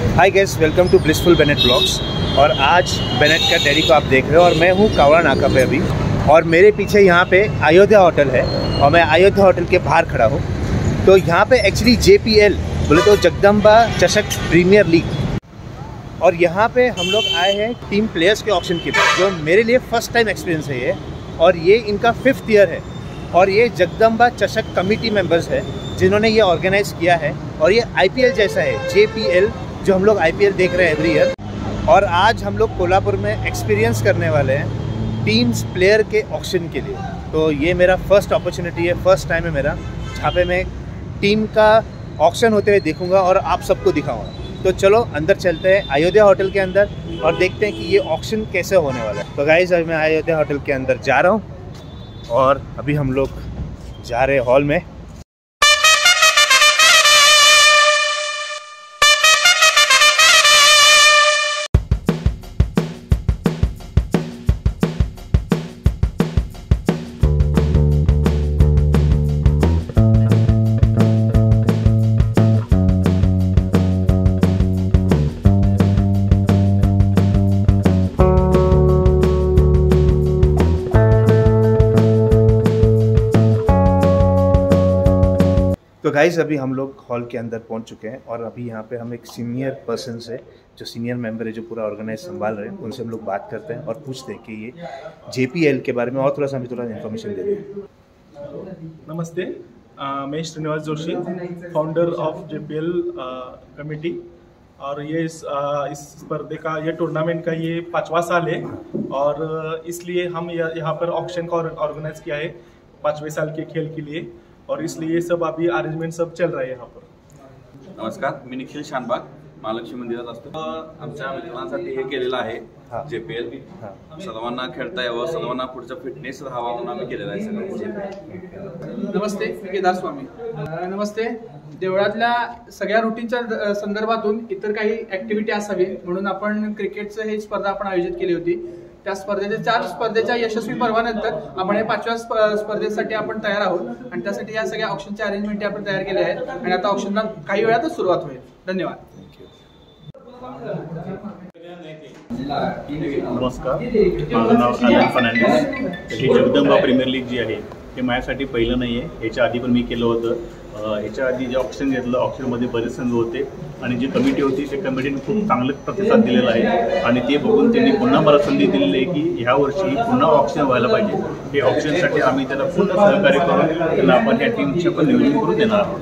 Hi guys welcome to blissful Bennett blogs और आज Bennett का डेरी को आप देख रहे हो और मैं हूँ कावड़ा नाका पे अभी। और मेरे पीछे यहाँ पे अयोध्या होटल है और मैं अयोध्या होटल के बाहर खड़ा हूँ। तो यहाँ पे एक्चुअली जेपीएल बोले तो जगदम्बा चषक प्रीमियर लीग और यहाँ पे हम लोग आए हैं टीम प्लेयर्स के ऑप्शन के लिए, जो मेरे लिए फ़र्स्ट टाइम एक्सपीरियंस है ये। और ये इनका फिफ्थ ईयर है। और ये जगदम्बा चषक कमिटी मेंबर्स है, जिन्होंने ये ऑर्गेनाइज किया है। और ये आईपीएल जैसा है JPL जो हम लोग आईपीएल देख रहे हैं एवरी ईयर और आज हम लोग कोल्हापुर में एक्सपीरियंस करने वाले हैं टीम्स प्लेयर के ऑप्शन के लिए। तो ये मेरा फ़र्स्ट अपॉर्चुनिटी है फ़र्स्ट टाइम है मेरा, जहाँ पे मैं टीम का ऑप्शन होते हुए देखूँगा और आप सबको दिखाऊँगा। तो चलो, अंदर चलते हैं अयोध्या होटल के अंदर और देखते हैं कि ये ऑप्शन कैसे होने वाला है। तो गाइज़ अभी मैं अयोध्या होटल के अंदर जा रहा हूँ और अभी हम लोग जा रहे हॉल में। गाइज़ अभी हम लोग हॉल के अंदर पहुँच चुके हैं और अभी यहाँ पे हम एक सीनियर पर्सन से, जो सीनियर मेंबर है, जो पूरा ऑर्गेनाइज संभाल रहे हैं, उनसे हम लोग बात करते हैं और पूछते हैं कि ये जेपीएल के बारे में और थोड़ा सा हमें थोड़ा इन्फॉर्मेशन दे दें। नमस्ते मैं Shrinivas Joshi founder of JPL committee और ये इस इस स्पर्धे का, ये टूर्नामेंट का ये पाँचवा साल है और इसलिए हम यहाँ पर ऑप्शन का ऑर्गेनाइज किया है पाँचवें साल के खेल के लिए। और इसलिए सब अभी अरेंजमेंट सब चल रहा है यहाँ पर नमस्कार मी निखिल शानबाग महालक्ष्मी मंदिरात असतो आमच्या मित्रांसाठी हे केलेलं. आहे जेपीएल हा. सर्वांना खेळता यावं सर्वांना पुढचा फिटनेस राहावा म्हणून आम्ही केलेलं आहे सगळं. नमस्ते मी केदार स्वामी नमस्ते देवळातल्या सगळ्या रुटीनच्या संदर्भातून इतर काही ऍक्टिव्हिटी असावी म्हणून आपण क्रिकेटचं हे स्पर्धा आपण आयोजित केली होती त्या स्पर्धेच्या चार स्पर्धेच्या यशस्वी पर्वानंतर आपण हे पाचव्या स्पर्धेसाठी आपण तयार आहोत. आणि त्यासाठी या सगळ्या ऑप्शनच्या अरेंजमेंट आपण तयार केल्या आहेत. आणि आता ऑप्शनला काही वेळातच सुरुवात होईल. धन्यवाद. नमस्कार. माझं नाव आनंद फर्नांडिस. ही जगदंबा प्रीमियर लीग जी आहे हे माझ्यासाठी पहिलं नाही आहे याच्या आधी पण मी केलं होतं. याच्या ह्याच्या आधी जे ऑप्शन घेतलं ऑप्शनमध्ये बरेच संघ होते. आणि जी कमिटी होती त्या कमिटीने खूप चांगलं प्रतिसाद दिलेला आहे. आणि ते बघून त्यांनी पुन्हा मला संधी दिलेली आहे की ह्या वर्षी पुन्हा ऑप्शन व्हायला पाहिजे. हे ऑप्शनसाठी आम्ही त्याला पूर्ण सहकार्य करून त्याला आपण या टीमचे पण नियोजन करून देणार आहोत.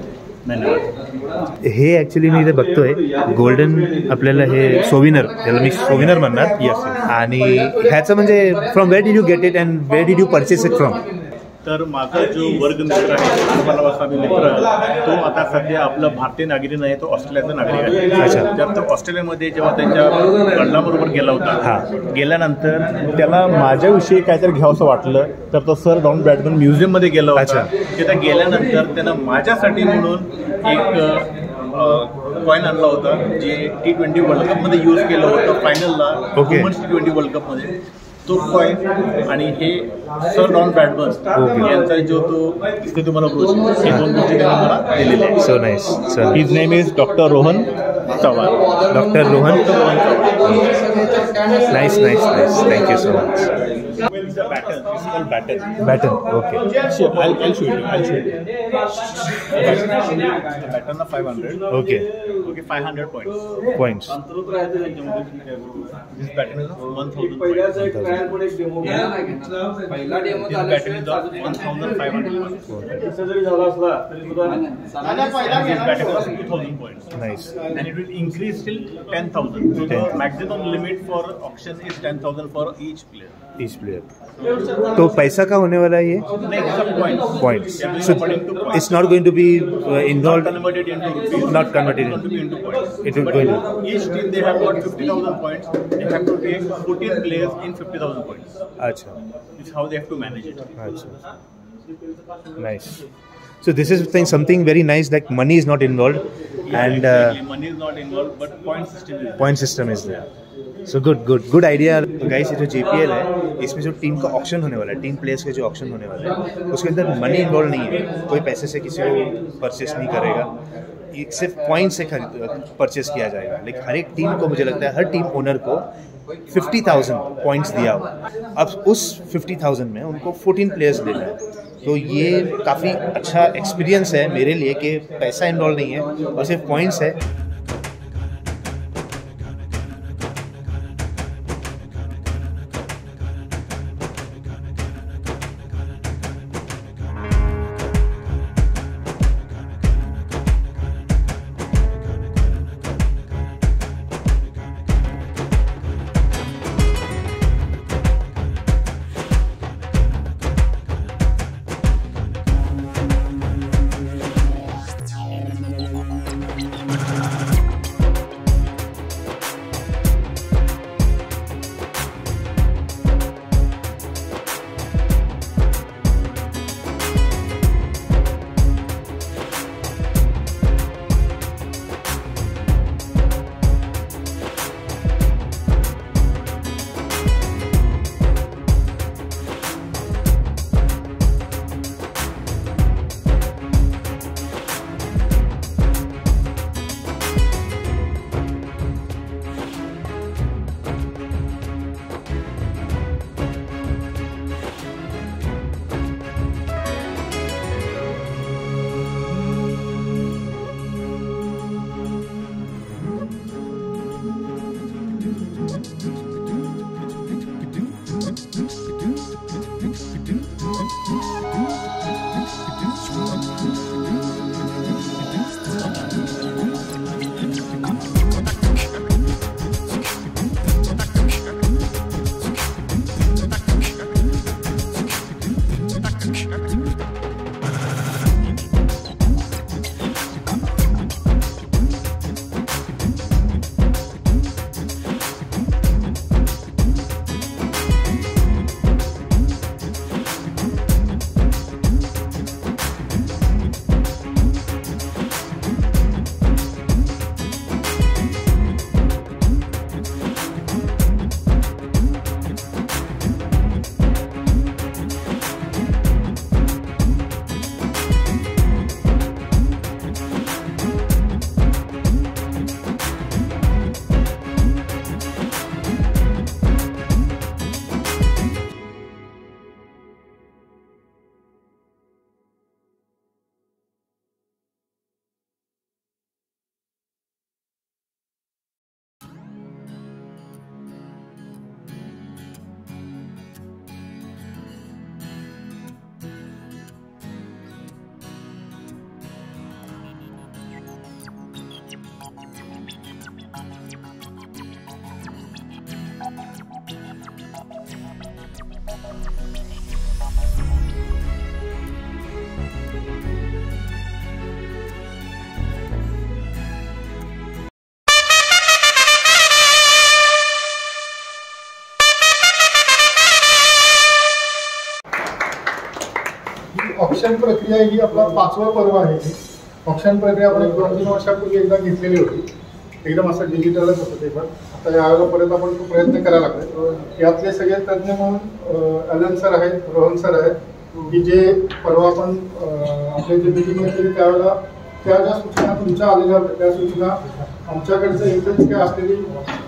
धन्यवाद. हे ॲक्च्युली मी इथे बघतोय. गोल्डन आपल्याला हे सोविनर त्याला मी सोविनर म्हणणार आणि ह्याचं म्हणजे from where did you get it and where did you purchase it from तर माझा जो वर्ग मित्र आहे कुटुंबाचा मित्र तो आता सध्या आपला भारतीय नागरिक नाही तो ऑस्ट्रेलियाचा नागरिक. आहे तर तो ऑस्ट्रेलियामध्ये जेव्हा त्यांच्या वडिलांबरोबर गेला हा. होता गेल्यानंतर त्याला माझ्याविषयी काहीतरी घ्यावंसं वाटलं तर तो सर डॉन ब्रॅडमन म्युझियममध्ये गेला होता अच्छा. तिथं गेल्यानंतर त्यानं माझ्यासाठी म्हणून एक कॉईन आणला होता जे टी ट्वेंटी वर्ल्ड कपमध्ये यूज केलं होतं फायनलला. वुमन्स टी ट्वेंटी वर्ल्ड कपमध्ये तो कॉईन आणि हे सर डॉन Okay. यांचा जो तो इथे तुम्हाला ब्रोच हे दोन गोष्टी त्यांनी मला दिलेल्या आहेत. So nice so his name is doctor Rohan Chavan doctor Rohan nice nice nice thank you so much Baton baton okay I'll, I'll show you. I'll show you. Pattern of 500. Okay Okay, 500 points. Points This pattern is of 1000 points. पहिला demo This pattern is of 1500 points. This pattern is of 2000 points. Nice And it will increase till 10,000. So the maximum limit for auction is 10,000 for each player. Each player तो पैसा का होने वाला है ये. Points so. It's not going to be Not involve converted into rupees. Not converted It's going to be into points. It will go into- Each team they have got 50,000 points. They have to take 14 players in 50,000 points. अच्छा is. अच्छा nice So this is thing, something very nice. Like money is not involved, Yeah, and exactly. uh, money is not involved, but point system is. there. Point system is there so good good good idea guys ये जो JPL है, इसमें जो team का option होने वाला है team players का जो ऑप्शन होने वाला है, उसके अंदर मनी इन्वॉल्व नहीं है। कोई पैसे से किसी को परचेस नहीं करेगा। सिर्फ़ पॉइंट से खरीद परचेस किया जाएगा। लेकिन हर एक टीम को मुझे लगता है, हर टीम ओनर को फिफ्टी थाउज़ेंड पॉइंट्स दिया हुआ अब उस फिफ्टी थाउज़ेंड में उनको फोर्टीन प्लेयर्स देना है। तो ये काफ़ी अच्छा एक्सपीरियंस है मेरे लिए कि पैसा इन्वॉल्व नहीं है और सिर्फ़ पॉइंट्स है। ऑप्शन प्रक्रिया ही आपला पाचवा पर्व आहे. ऑप्शन प्रक्रिया आपण एक दोन तीन वर्षापूर्वी एकदा घेतलेली होती. एकदम असं डिजिटलच होतं ते पण. आता यावेळेला परत आपण तो प्रयत्न करायला लागतो यातले सगळे तज्ज्ञ म्हणून अलन सर आहेत रोहन सर आहेत की जे परवा आपण आपले जे मिटिंग घेतली त्यावेळेला त्या ज्या सूचना तुमच्या आलेल्या होत्या त्या सूचना आमच्याकडचं एकच काय असलेली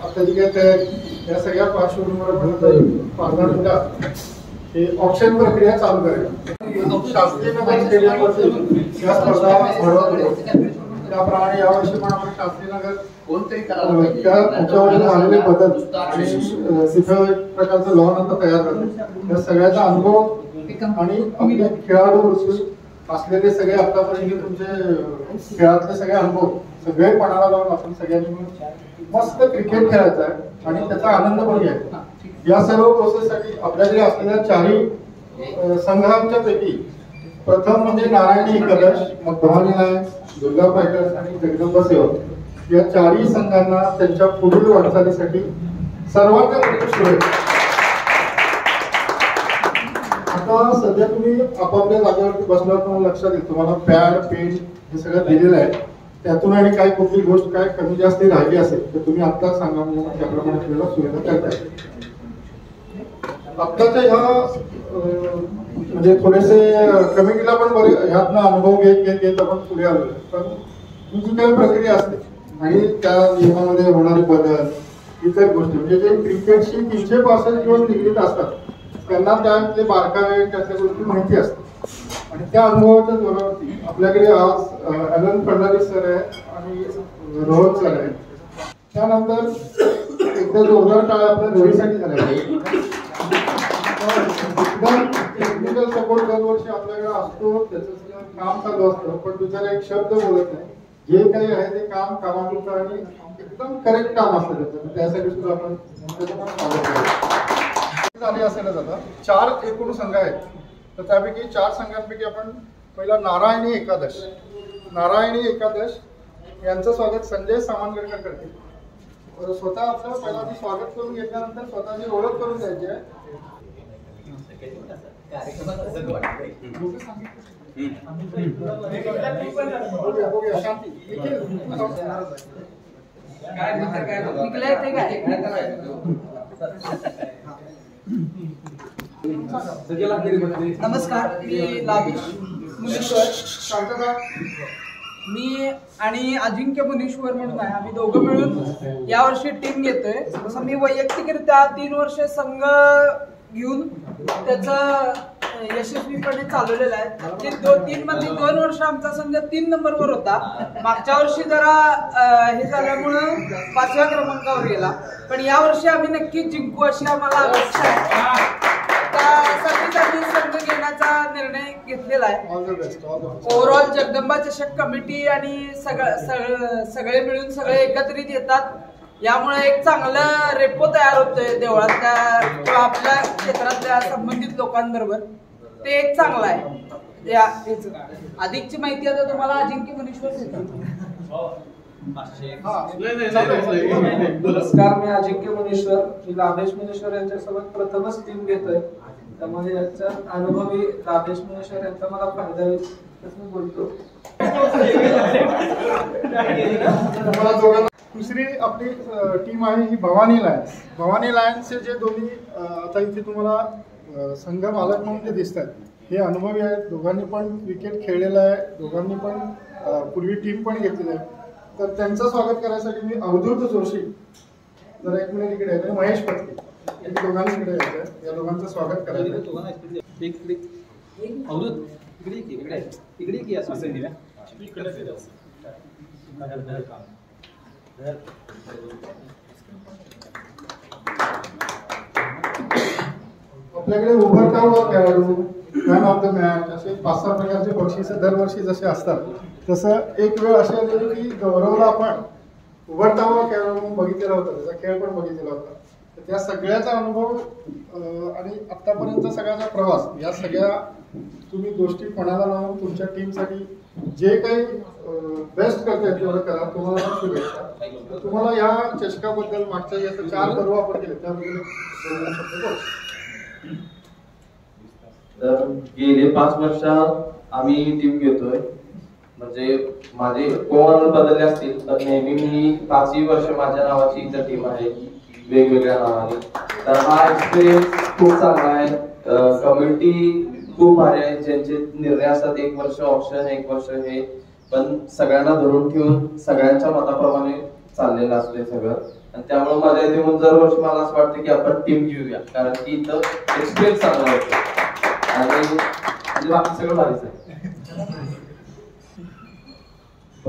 आता जी काय तयारी या सगळ्या पार्श्वभूमीवर आपण पाच मिनिटात हे ऑप्शन प्रक्रिया चालू करेल या स्पर्धा त्याप्रमाणे यावर्षी पण आपण नगर झालेले बदल आणि प्रकारचं लॉन आता तयार करतो या सगळ्याचा अनुभव आणि आपले खेळाडू असलेले सगळे आतापर्यंत तुमचे खेळातले सगळे अनुभव सगळे पणाला लावून आपण सगळ्यांनी मस्त क्रिकेट खेळायचा आहे आणि त्याचा आनंद पण घ्यायचा. या सर्व प्रोसेससाठी आपल्याकडे असलेल्या चारही संघांच्या पैकी प्रथम म्हणजे नारायणी कलश मग भवानी नायक दुर्गा फायटर्स आणि जगदंबा सेवक. या चारही संघांना त्यांच्या पुढील वाटचालीसाठी सर्वांना शुभेच्छा. आता सध्या तुम्ही आपापल्या जागेवरती बसल्यावर तुम्हाला लक्षात येईल तुम्हाला पॅड पेन हे सगळं दिलेलं आहे. त्यातून आणि काय कुठली गोष्ट काय कमी जास्त राहिली असेल तर तुम्ही आत्ताच सांगा म्हणजे त्याप्रमाणे आपल्याला सुविधा करता येईल. आत्ताच्या ह्या म्हणजे थोडेसे कमी केला पण बरे ह्यातनं अनुभव घेत घेत घेत आपण पुढे आलो पण ही जी काही प्रक्रिया असते. आणि त्या नियमामध्ये होणारे बदल इतर गोष्टी म्हणजे जे क्रिकेटशी तीनशे पासष्ट दिवस निगडीत असतात त्यांना त्यातले बारकावे त्यातल्या गोष्टी माहिती असतात. आणि त्या अनुभवाच्या जोरावरती आपल्याकडे आज अनंत फडणवीस सर आहे आणि रोहन सर आहे त्यानंतर एकदा जोरदार टाळ आपल्या रवीसाठी झाल्या. टेक्निकल सपोर्ट दरवर्षी आपल्याकडे असतो त्याचं काम चालू असतं. पण बिचारा एक शब्द बोलत नाही. जे काही आहे ते काम कामानुसार आणि एकदम करेक्ट काम असतं त्याचं. त्यासाठी सुद्धा आपण स्वागत असेलच आता चार एकूण संघ आहेत. तर त्यापैकी चार संघांपैकी आपण पहिला नारायणी एकादश. नारायणी एकादश यांचं स्वागत संजय सामानगडकर करतील. स्वतः आपलं पहिला आधी स्वागत करून घेतल्यानंतर स्वतःची ओळख करून द्यायची आहे. शांती. नमस्कार मी लाभिश मुनीश्वर शांतता. मी आणि अजिंक्य मुनीश्वर म्हणून आहे आम्ही दोघं मिळून यावर्षी टीम घेतोय. तसं मी वैयक्तिकरित्या तीन वर्ष संघ घेऊन त्याचं यशस्वीपणे चालवलेलं आहे. ते दो तीन मध्ये दोन वर्ष आमचा संघ तीन नंबरवर होता. मागच्या वर्षी जरा हे झाल्यामुळं पाचव्या क्रमांकावर गेला. पण या वर्षी आम्ही नक्की जिंकू अशी आम्हाला अपेक्षा आहे. संघ घेण्याचा निर्णय घेतलेला आहे. ओव्हरऑल जगदंबा चषक कमिटी आणि सगळं सगळं सगळे मिळून सगळे एकत्रित येतात. यामुळे एक चांगलं रेपो तयार होतोय देवळातल्या किंवा आपल्या क्षेत्रातल्या संबंधित लोकांबरोबर. ते एक चांगलं आहे. अधिकची माहिती आता तुम्हाला अजिंक्य मनीश्वर नमस्कार मी अजिंक्य मुनीश्वर मी लाभेश मुनीश्वर यांच्यासोबत प्रथमच टीम घेतोय. त्यामुळे याचा अनुभवी लाभेश मुनीश्वर यांचा मला फायदा होईल असं मी बोलतो. दुसरी आपली टीम आहे ही भवानी लायन्स भवानी लायन्सचे जे दोन्ही आता इथे तुम्हाला संघ मालक म्हणून ते दिसतात हे अनुभवी आहेत. दोघांनी पण क्रिकेट खेळलेलं आहे. दोघांनी पण पूर्वी टीम पण घेतलेली आहे. तर त्यांचं स्वागत करायसाठी मी अवधूत जोशी जरा एक मिनिट इकडे आहे महेश पटके हे दोघांनी इकडे यायचं या दोघांचं स्वागत करायचं. आपल्याकडे उभरता व खेळाडू मॅन ऑफ द मॅच असे पाच सहा प्रकारचे बक्षीस दरवर्षी जसे असतात. तसं एक वेळ अशी आलेली की गौरवला आपण उभरता व खेळाडू बघितलेला होता. त्याचा खेळ पण बघितलेला होता. तर त्या सगळ्याचा अनुभव आणि आत्तापर्यंत सगळ्याचा प्रवास या सगळ्या तुम्ही गोष्टी पणाला लावून तुमच्या टीमसाठी जे काही बेस्ट करतायत तेवढं करा. तुम्हाला पण शुभेच्छा. तर तुम्हाला या चषकाबद्दल मागच्या याचं चार पर्व आपण केले त्याबद्दल गेले पाच वर्षात आम्ही टीम घेतोय. म्हणजे माझे कोण बदलले असतील तर नेहमी मी पाचही वर्ष माझ्या नावाची इथं टीम आहे. वेगवेगळ्या नावाने. तर हा एक्सपिरियन्स खूप चांगला आहे. कम्युनिटी खूप भारी आहे. ज्यांचे निर्णय असतात एक वर्ष ऑप्शन एक वर्ष हे. पण सगळ्यांना धरून ठेवून सगळ्यांच्या मताप्रमाणे चाललेलं असते सगळं. आणि त्यामुळे माझ्या इथे म्हणून दरवर्षी मला असं वाटतं की आपण टीम घेऊया. कारण की इथं एक्सपिरियन्स चांगला होतो आणि म्हणजे बाकी सगळं भारीच आहे.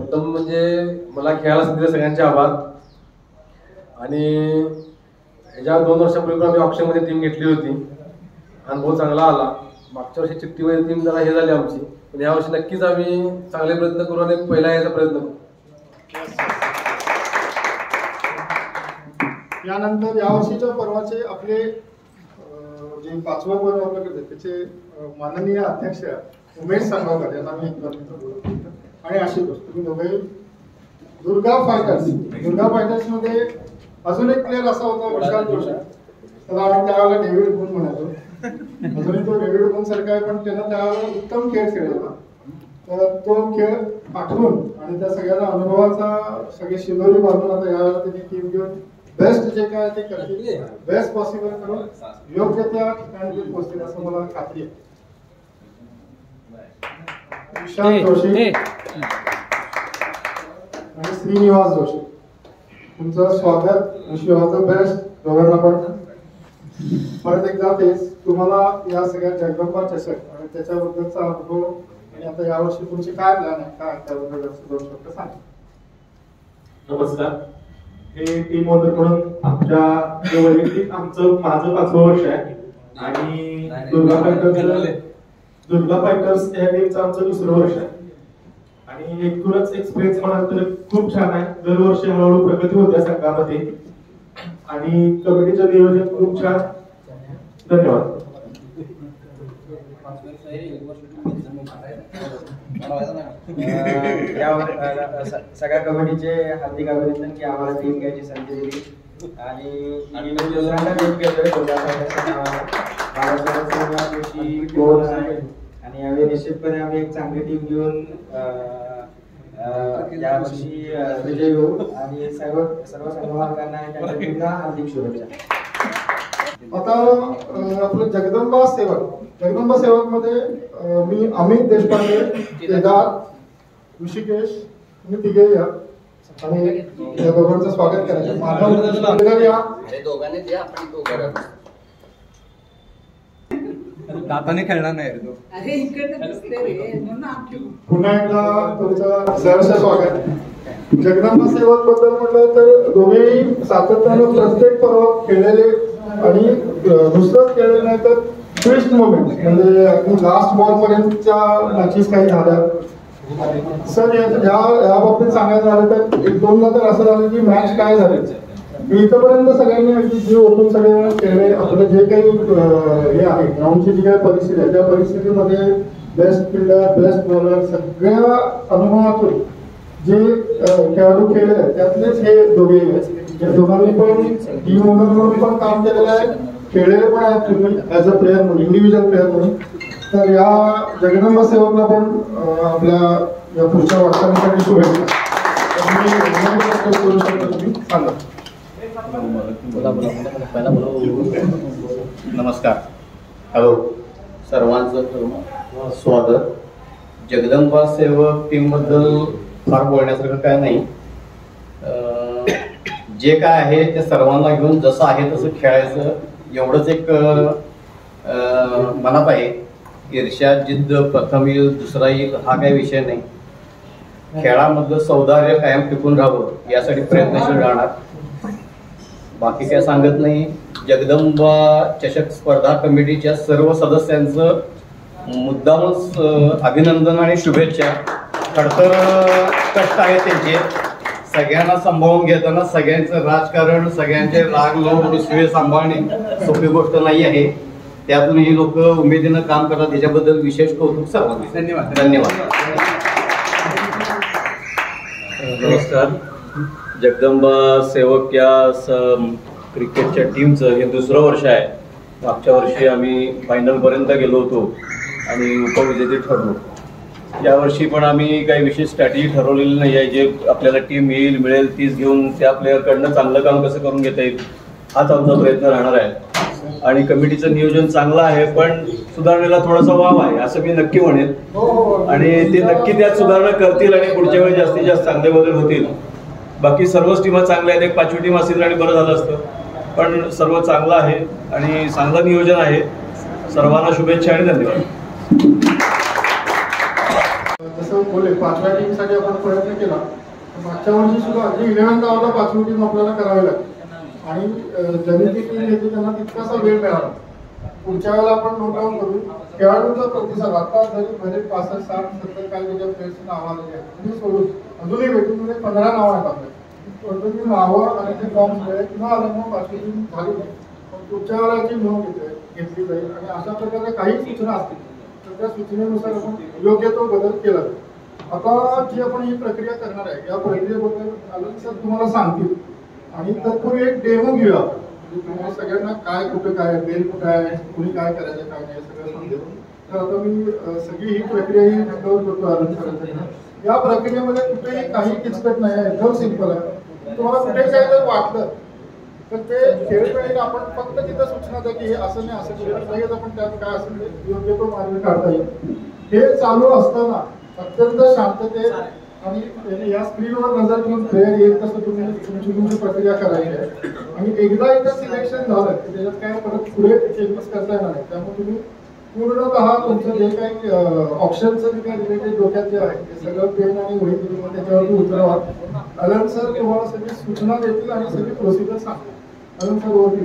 प्रथम म्हणजे मला खेळायला संधी सगळ्यांचे आभार. आणि ह्याच्या दोन वर्षापूर्वी पण आम्ही ऑप्शनमध्ये टीम घेतली होती. अनुभव चांगला आला. मागच्या वर्षी चिठ्ठीमध्ये टीम जरा हे झाली आमची. पण यावर्षी नक्कीच आम्ही चांगले प्रयत्न करू आणि पहिला यायचा प्रयत्न करू. यानंतर यावर्षीच्या पर्वाचे आपले जे पाचवा पर्व आपल्याकडे त्याचे माननीय अध्यक्ष उमेश सांगावकर यांना मी बोलतो. आणि आशुतोष तुम्ही दोघे दुर्गा फायटर्स. दुर्गा फायटर्समध्ये अजून एक प्लेअर असा होता विशाल जोशी. त्याला आम्ही त्यावेळेला डेव्हिड गुण म्हणायचो. अजूनही तो डेव्हिड गुण सारखा आहे पण त्यानं त्यावेळेला उत्तम खेळ खेळला तर तो खेळ आठवून आणि त्या सगळ्याचा अनुभवाचा सगळे शिलोरी बांधून आता यावेळेला त्यांनी टीम घेऊन बेस्ट जे काय ते करतील बेस्ट पॉसिबल करून योग्य त्या ठिकाणी पोहोचतील असं मला खात्री आहे. विशाल जोशी. आणि श्रीनिवास जोशी. तुमचं स्वागत wish you all the best दोघांना पण. परत एकदा तेच तुम्हाला या सगळ्या जगदंबा चषक आणि त्याच्याबद्दलचा अनुभव आणि आता यावर्षी तुमचे काय प्लॅन आहे? काय त्याबद्दल दोन शब्द सांगा. नमस्कार. हे टीम ओनर म्हणून आमच्या आमचं माझं पाचवं वर्ष आहे. आणि दुर्गा दुर्गा फायटर्स या टीमचं आमचं दुसरं वर्ष आहे. आणि एकूणच एक्सपिरियन्स म्हणाल तर खूप छान आहे. दरवर्षी हळूहळू प्रगती होत्या संघामध्ये. आणि कमिटीचं नियोजन खूप छान. धन्यवाद. सगळ्या कमिटीचे हार्दिक अभिनंदन की आम्हाला टीम घ्यायची संधी दिली. आणि आम्ही दुसऱ्यांदा टीम घेतोय. दुर्गा फायटर्सच्या आणि यावेळी निश्चितपणे आम्ही एक चांगली टीम घेऊन यावर्षी विजयी होऊ आणि सर्व सर्व संघमालकांना आणि त्यांच्या टीमला हार्दिक शुभेच्छा. आता आपलं जगदंबा सेवक. जगदंबा सेवकमध्ये मी अमित देशपांडे केदार ऋषिकेश तुम्ही तिघे या. आणि या दोघांचं स्वागत करायचं. माधव या दाताने खेळणार नाही तो. अरे इकडे दिसते रे. म्हणून आमची पुन्हा एकदा तुमचं सहर्ष स्वागत. जगदंबा सेवकबद्दल म्हटलं तर दोघेही सातत्यानं प्रत्येक पर्वात खेळलेले आणि नुसतंच खेळले नाही तर ट्विस्ट मोमेंट म्हणजे अगदी लास्ट बॉल पर्यंतच्या मॅचेस काही झाल्या सर या बाबतीत सांगायचं झालं तर एक दोनदा तर असं झालं की मॅच काय झाले? इथपर्यंत सगळ्यांनी अगदी जीव ओतून सगळे खेळले आपलं जे काही हे आहे ग्राउंडची जी काही परिस्थिती आहे त्या परिस्थितीमध्ये बेस्ट फिल्डर बेस्ट बॉलर सगळ्या अनुभवातून जे खेळाडू खेळले आहेत त्यातलेच हे दोघे या दोघांनी पण टीम ओनर म्हणून पण काम केलेलं आहे. खेळलेले पण आहेत तुम्ही ऍज अ प्लेअर म्हणून इंडिव्हिज्युअल प्लेअर म्हणून. तर या जगदंब सेवकला पण आपल्या या पुढच्या वाटचालीसाठी शुभेच्छा. सांगा. नमस्कार. हॅलो. सर्वांचं स्वागत. जगदंबा सेवक टीमबद्दल फार बोलण्यासारखं काय नाही. जे काय आहे ते सर्वांना घेऊन जसं आहे तसं खेळायचं. एवढंच एक मनात आहे. ईर्ष्या जिद्द प्रथम येईल दुसरा येईल हा काही विषय नाही. खेळामधलं सौंदर्य कायम टिकून राहावं यासाठी प्रयत्नशील राहणार. बाकी काय सांगत नाही. जगदंबा चषक स्पर्धा कमिटीच्या सर्व सदस्यांचं मुद्दामच अभिनंदन आणि शुभेच्छा. खडतर कष्ट आहेत त्यांचे. सगळ्यांना सांभाळून घेताना सगळ्यांचं राजकारण सगळ्यांचे राग लोक रुसवे सांभाळणे सोपी गोष्ट नाही आहे. त्यातून ही लोक उमेदीनं काम करतात. याच्याबद्दल विशेष कौतुक सर्वांना. धन्यवाद. धन्यवाद. नमस्कार. जगदंबा सेवक या स- क्रिकेटच्या टीमचं हे दुसरं वर्ष आहे. मागच्या वर्षी आम्ही फायनलपर्यंत गेलो होतो आणि उपविजेते ठरलो. यावर्षी पण आम्ही काही विशेष स्ट्रॅटेजी ठरवलेली नाही आहे. जे आपल्याला टीम येईल मिळेल तीच घेऊन त्या प्लेअरकडनं चांगलं काम कसं करून घेता येईल हाच आमचा प्रयत्न राहणार आहे. आणि कमिटीचं नियोजन चांगलं आहे पण सुधारणेला थोडासा वाव आहे असं मी नक्की म्हणेन. आणि ते नक्की त्यात सुधारणा करतील आणि पुढच्या वेळी जास्तीत जास्त चांगले बदल होतील. बाकी सर्वच टीमा चांगल्या आहेत. एक पाचवी टीम असेल आणि बरं झालं असतं. पण सर्व चांगलं आहे आणि चांगलं नियोजन आहे. सर्वांना शुभेच्छा आणि धन्यवाद. जसं बोले पाचव्या टीमसाठी आपण प्रयत्न केला. मागच्या वर्षी सुद्धा अगदी इलेव्हन गावाला पाचवी टीम आपल्याला करावी लागते आणि ज्यांनी ती टीम घेतली त्यांना तितकासा वेळ मिळाला. पुढच्या वेळेला आपण नोट डाऊन करू. खेळाडूंचा प्रतिसाद. आता जरी भले पासष्ट साठ सत्तर काय त्याच्या प्लेयर्सची नावं आलेली अजूनही भेटून म्हणजे पंधरा नावं आहेत आपले. पण नावं आणि ते फॉर्म मिळेल न आल्यामुळे पाचवी टीम झाली नाही. पण पुढच्या वेळेला ती नोंद घेते घेतली जाईल. आणि अशा प्रकारच्या काही सूचना असतील. तर त्या सूचनेनुसार आपण योग्य तो बदल केला जाईल. आता जी आपण ही प्रक्रिया करणार आहे या प्रक्रियेबद्दल आलं सर तुम्हाला सांगतील. आणि तत्पूर्वी एक डेमो घेऊया आपण. म्हणजे तुम्हाला सगळ्यांना काय कुठं काय बेल कुठं आहे कुणी काय करायचं काय नाही सगळं समजेल तर आता मी सगळी ही प्रक्रिया ही नंतर करतो आनंद सरांना. या प्रक्रियेमध्ये कुठेही काही किचकट नाही आहे. एकदम सिंपल आहे. तुम्हाला कुठे काय जर वाटलं तर ते खेळखेळीने आपण फक्त तिथं सूचना द्या की हे असं नाही असं करूया लगेच आपण त्यात काय असेल ते योग्य तो मार्ग काढता येईल. हे चालू असताना अत्यंत शांततेत आणि या स्क्रीनवर नजर घेऊन प्लेअर येईल तसं तुम्ही तुमची तुमची प्रक्रिया करायची आहे. आणि एकदा एकदा सिलेक्शन झालं की त्याच्यात काय परत पुढे चेंजेस करता येणार नाही. त्यामुळे तुम्ही पूर्णतः तुमचं जे काही ऑप्शनचं जे काही रिलेटेड डोक्यात जे आहे ते सगळं पेन आणि वही तुम्ही त्याच्यावरती उतरवा अलन सर तुम्हाला सगळी सूचना देतील आणि सगळी प्रोसिजर सांगतील. अलन सर ओव्हर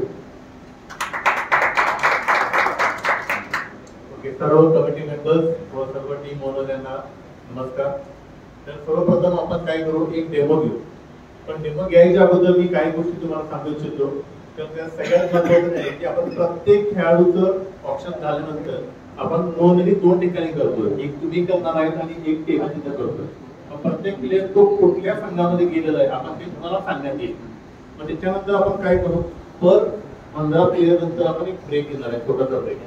सर्व कमिटी मेंबर्स व सर्व टीम ओनर यांना नमस्कार. तर सर्वप्रथम आपण काय करू एक डेमो घेऊ. पण डेमो घ्यायच्या अगोदर मी काही गोष्टी तुम्हाला सांगू इच्छितो. तर सगळ्यात महत्वाचं आहे की आपण प्रत्येक खेळाडूचं ऑप्शन झाल्यानंतर आपण नोंदणी दोन ठिकाणी करतोय. एक तुम्ही करणार आहेत आणि एक टेबल तिथं करतोय. प्रत्येक प्लेअर तो कुठल्या संघामध्ये गेलेला आहे आपण ते तुम्हाला सांगण्यात येईल. मग त्याच्यानंतर आपण काय करू? पर पंधरा प्लेयर नंतर आपण एक ब्रेक घेणार आहे छोटासा ब्रेक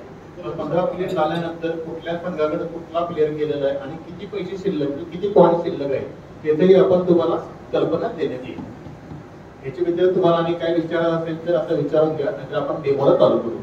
पंधरा प्लेयर झाल्यानंतर कुठल्या संघाकडे कुठला प्लेअर गेलेला आहे आणि किती पैसे शिल्लक किती पॉईंट शिल्लक आहे त्याचंही आपण तुम्हाला कल्पना देण्यात येईल. याच्या व्यतिरिक्त तुम्हाला आणि काय विचार असेल तर आता विचारून घ्या नाहीतर आपण डेमोला चालू करू.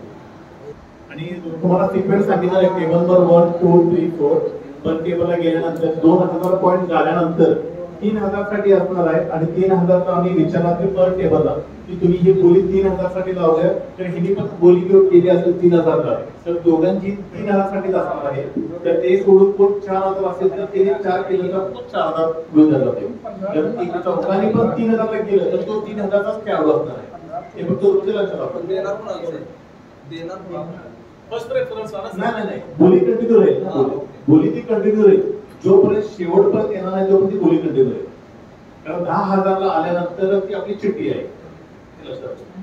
आणि तुम्हाला सिक्वेन्स सांगितलं आहे table number one two three four पर टेबलला गेल्यानंतर दोन हजार पॉईंट झाल्यानंतर तीन हजारसाठी असणार आहे आणि तीन हजारचा आम्ही विचारणार पर टेबलला की तुम्ही ही बोली तीन हजारसाठी लावल्या तर हिने पण बोली घेऊन केली असेल तीन हजारला. तर दोघांची तीन हजार साठीच असणार आहे. तर ते सोडून कोण चार हजार असेल तर ते चार केलं तर तो चार हजार घेऊन जाते जर तीन चौघांनी पण तीन हजारला केलं तर तो तीन हजारचाच खेळाडू असणार आहे? हे फक्त तुमच्या लक्षात फर्स्ट प्रेफरन्स नाही नाही नाही. बोली कंटिन्यू राहील. बोली ती कंटिन्यू राहील. जोपर्यंत शेवटपर्यंत येणार नाही तोपर्यंत ती बोली कंटिन्यू राहील. कारण दहा हजारला आल्यानंतर ती आपली चिठ्ठी आहे. हे लक्षात ठेवा.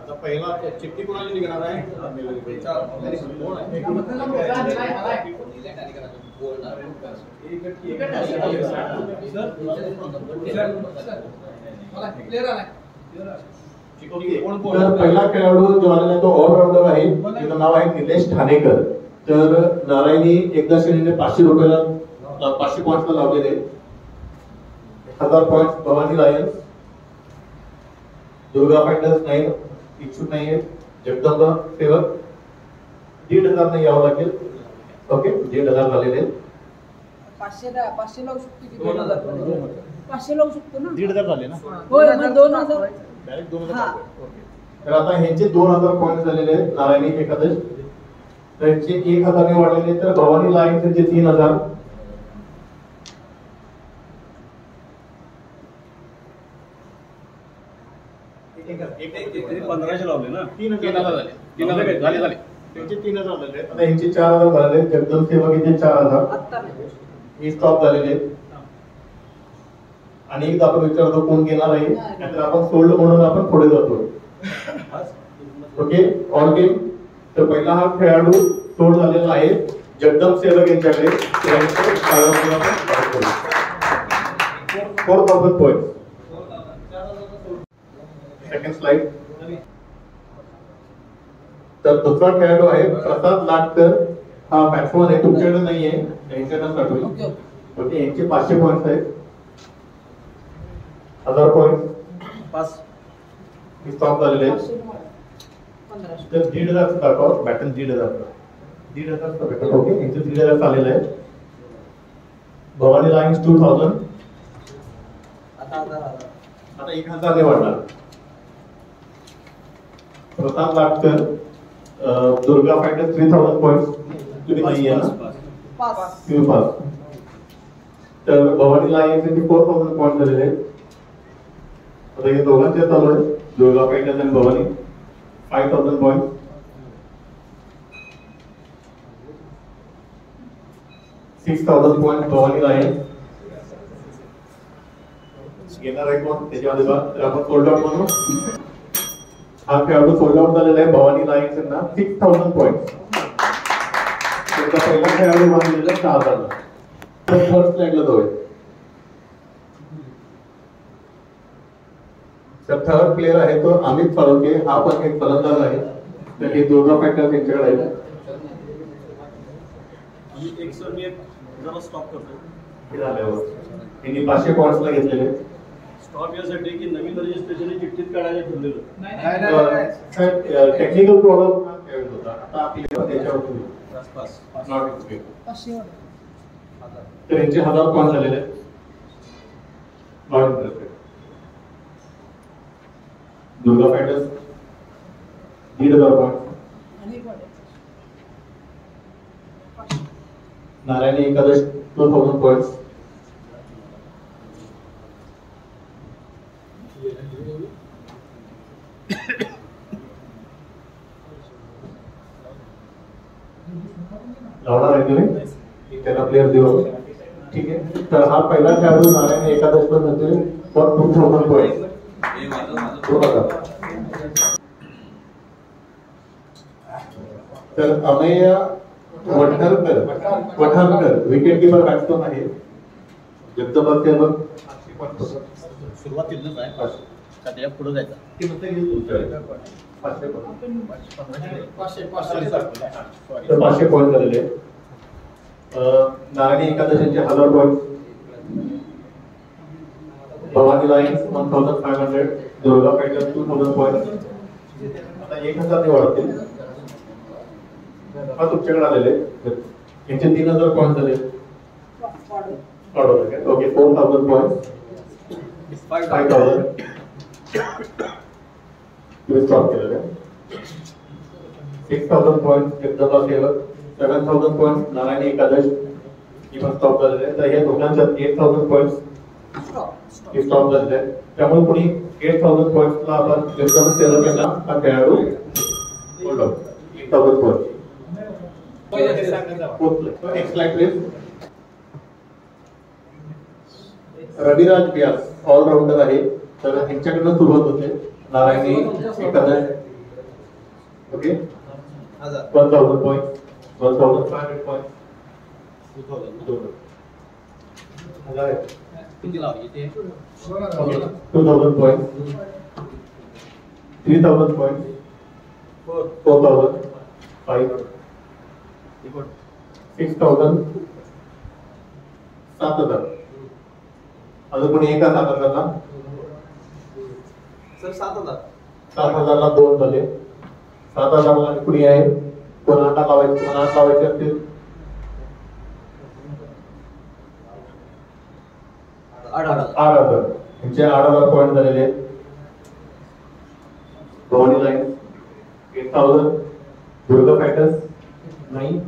आता पहिला चिठ्ठी कोणाची निघणार आहे? कोण आहे? तर पहिला खेळाडू जो आलेला आहे तो ऑलराऊंडर आहे. त्याचं नाव आहे निलेश ठाणेकर. तर नारायणी एकदा श्रेणीने पाचशे रुपयाला पाचशे पॉईंटला लावलेले. हजार point Bhavani lions Durga fighters नाही इच्छुक नाही आहेत जगदंबा सेवक दीड हजार नाही यावं लागेल. ओके दीड हजार झालेले. पाचशे दा- पाचशे लावू शकतो की दोन हजार. पाचशे लावू शकतो ना? दीड हजार झाले ना? होय मग दोन हजार डायरेक्ट दोन हा. हजार तर आता ह्यांचे दोन हजार पॉईंट झालेले आहेत नारायणी एकादश तर ह्यांचे एक हजारने वाढलेले आहेत. तर भवानी लायन्स यांचे तीन हजार पंधराशे लावले ना? तीन तीन हजार झाले. तीन हजार झाले झाले. त्यांचे तीन हजार झालेले आहेत. आता ह्यांचे चार हजार झालेले आहेत. जगदम सेवक यांचे चार हजार. आत्ता नाही. हे स्टॉप झालेले आहेत. आणि एकदा आपण विचारतो कोण घेणार आहे नाहीतर आपण सोडलं म्हणून आपण पुढे जातो. ओके ऑल गेम तर पहिला हा खेळाडू सोड झालेला आहे जगदम सेवक यांच्याकडे. Four thousand point second slide तर दुसरा खेळाडू आहे प्रसाद लाटकर. हा बॅट्समन आहे तुमच्याकडे नाही आहे यांच्याकडे ओके यांचे पाचशे पॉईंट आहेत. हजार पॉईंट पाच. स्टॉप झालेले. तर दीड हजार दाखवा. बॅटन दीड हजार दीड हजार बॅटन ओके यांचे दीड हजार चाललेलं आहे. भवानी लाईन्स टू थाउजंड आता एक हजार नाही वाढणार. Pratap Latkar Durga fighter three thousand point तुम्ही नाही आहे ना? तुम्ही पाच. तर भवानी लाईन्स यांचे फोर थाउजंड पॉईंट झालेले आहेत. आता हे दोघांचे चालू आहे. दुर्गा फायटर आणि Bhavani. Five thousand point six thousand point Bhavani आहे. घेणार आहे कोण? त्याच्यामध्ये बघा. तर आपण सोल्ड आउट म्हणू. हा खेळाडू सोल्ड आउट झालेला आहे. भवानी नाईक यांना सिक्स थाउजंड पॉईंट त्यांचा पहिला खेळाडू बांधलेला सहा झाला फर्स्ट थर्ड जाऊया तो आहे तर थर्ड प्लेअर आहे तो अमित फळके हा पण एक फलंदाज आहे. तर हे दुर्गा फॅक्टर त्यांच्याकडे आहे. एक सर मी एक जरा स्टॉप करतो. हे झाल्यावर त्यांनी पाचशे पॉईंट्सला घेतलेले. स्टॉप यासाठी की नवीन रजिस्ट्रेशन चिठ्ठीत काढायला ठरलेलं. साहेब टेक्निकल प्रॉब्लेम होता. आता आपल्याला त्याच्यावर नॉट तर यांचे हजार पॉईंट झालेले आहेत. नॉट इंटरेस्टेड दुर्गा फायटर्स दीड हजार point Narayani Ekadash two thousand points लावणार आहे तुम्ही? त्याला प्लेअर देऊ ठीक आहे. तर हा पहिला खेळाडू नारायण एकादश पण म्हणजे फॉर टू थाउजंड पॉईंट तर Amey Watharkar Watharkar wicket keeper batsman आहे जगदंबा सेवक सुरुवातीलाच आहे. का त्याच्या पुढे जायचं? पाचशे तर पाचशे पॉईंट झालेले नारायणी एकादशीचे हजार point Bhavani lions one thousand five hundred Durga fighter two thousand point आता एक हजार ते वाढतील. हा तुमच्याकडे आलेले यांचे तीन हजार पॉईंट झाले. वाढवले okay four thousand point five thousand तुम्ही स्टॉप केलेलं आहे. सिक्स थाउजंड पॉईंट जगदंबा सेवक सेवन थाउजंड पॉईंट नारायणी एकादश. ही पण स्टॉप झालेले तर या दोघांच्या एट थाउजंड पॉईंट स्टॉप झालेले आहे त्यामुळे कोणी एट थाउजंड पॉईंटला आपण जगदंबा सेवक यांना हा खेळाडू hold eight thousand point next please Raviraj Vyas allrounder आहे. तर ह्यांच्याकडनं सुरुवात होते. Narayani okay? One thousand point one thousand five hundred point two thousand point three thousand point four thousand five six thousand सात हजार अजून कोणी एका सात हजारला सर सात हजार सात हजारला दोन झाले सात हजारला कुणी आहे कोण आठ लावायचे आठ लावायचे असतील आठ हजार यांचे आठ हजार पॉईंट झालेले आहेत. Line eight thousand Durga factors नाही.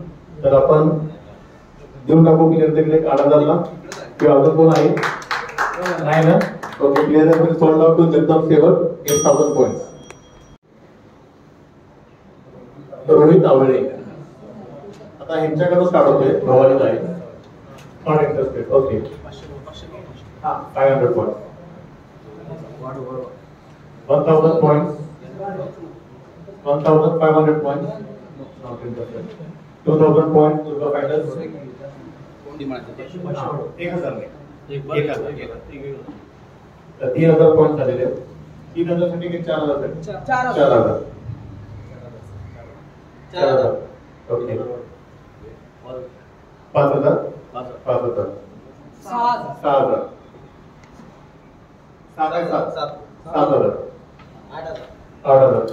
तर आपण देऊन टाकू क्लिअर तिकडे आठ हजारला किंवा अजून कोण आहे? नाही ना? ओके क्लिअर आहे sold out to Jagdamb Sevak. Eight thousand point Rohit Awale. आता ह्यांच्याकडे स्टार्ट होते Bhavani line not interested okay हा five hundred point one thousand point one thousand five hundred point not interested two thousand point Durga fighters एक हजार नाही. एक हजार. तर तीन हजार पॉईंट झालेले आहेत. तीन हजारसाठी किती? चार हजारसाठी? चार चार हजार. हजार. चार हजार. ओके. पाच हजार. पाच हजार. सहा हजार. हजार. सात. हजार. आठ हजार. आठ हजार.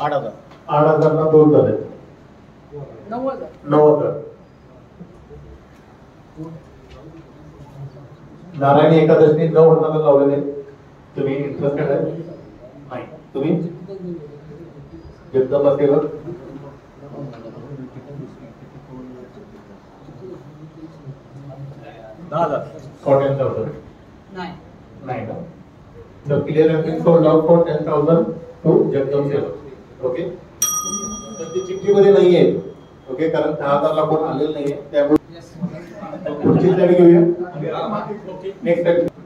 आठ हजार. हजारला दोन झाले. नऊ हजार. नऊ हजार. नारायणी एकादशी नऊ हजाराला लावलेले. तुम्ही इंटरेस्टेड आहे नाही. तुम्ही? जगदंबा हजार फॉर टेन थाउजंड नाही नाही ना The clear has been sold out for ten thousand to जगदम सेवक ओके तर ती चिठ्ठीमध्ये नाही आहे ओके कारण दहा हजारला कोण आलेलं नाहीये. त्यामुळे पुढची घेऊया. नेक्स्ट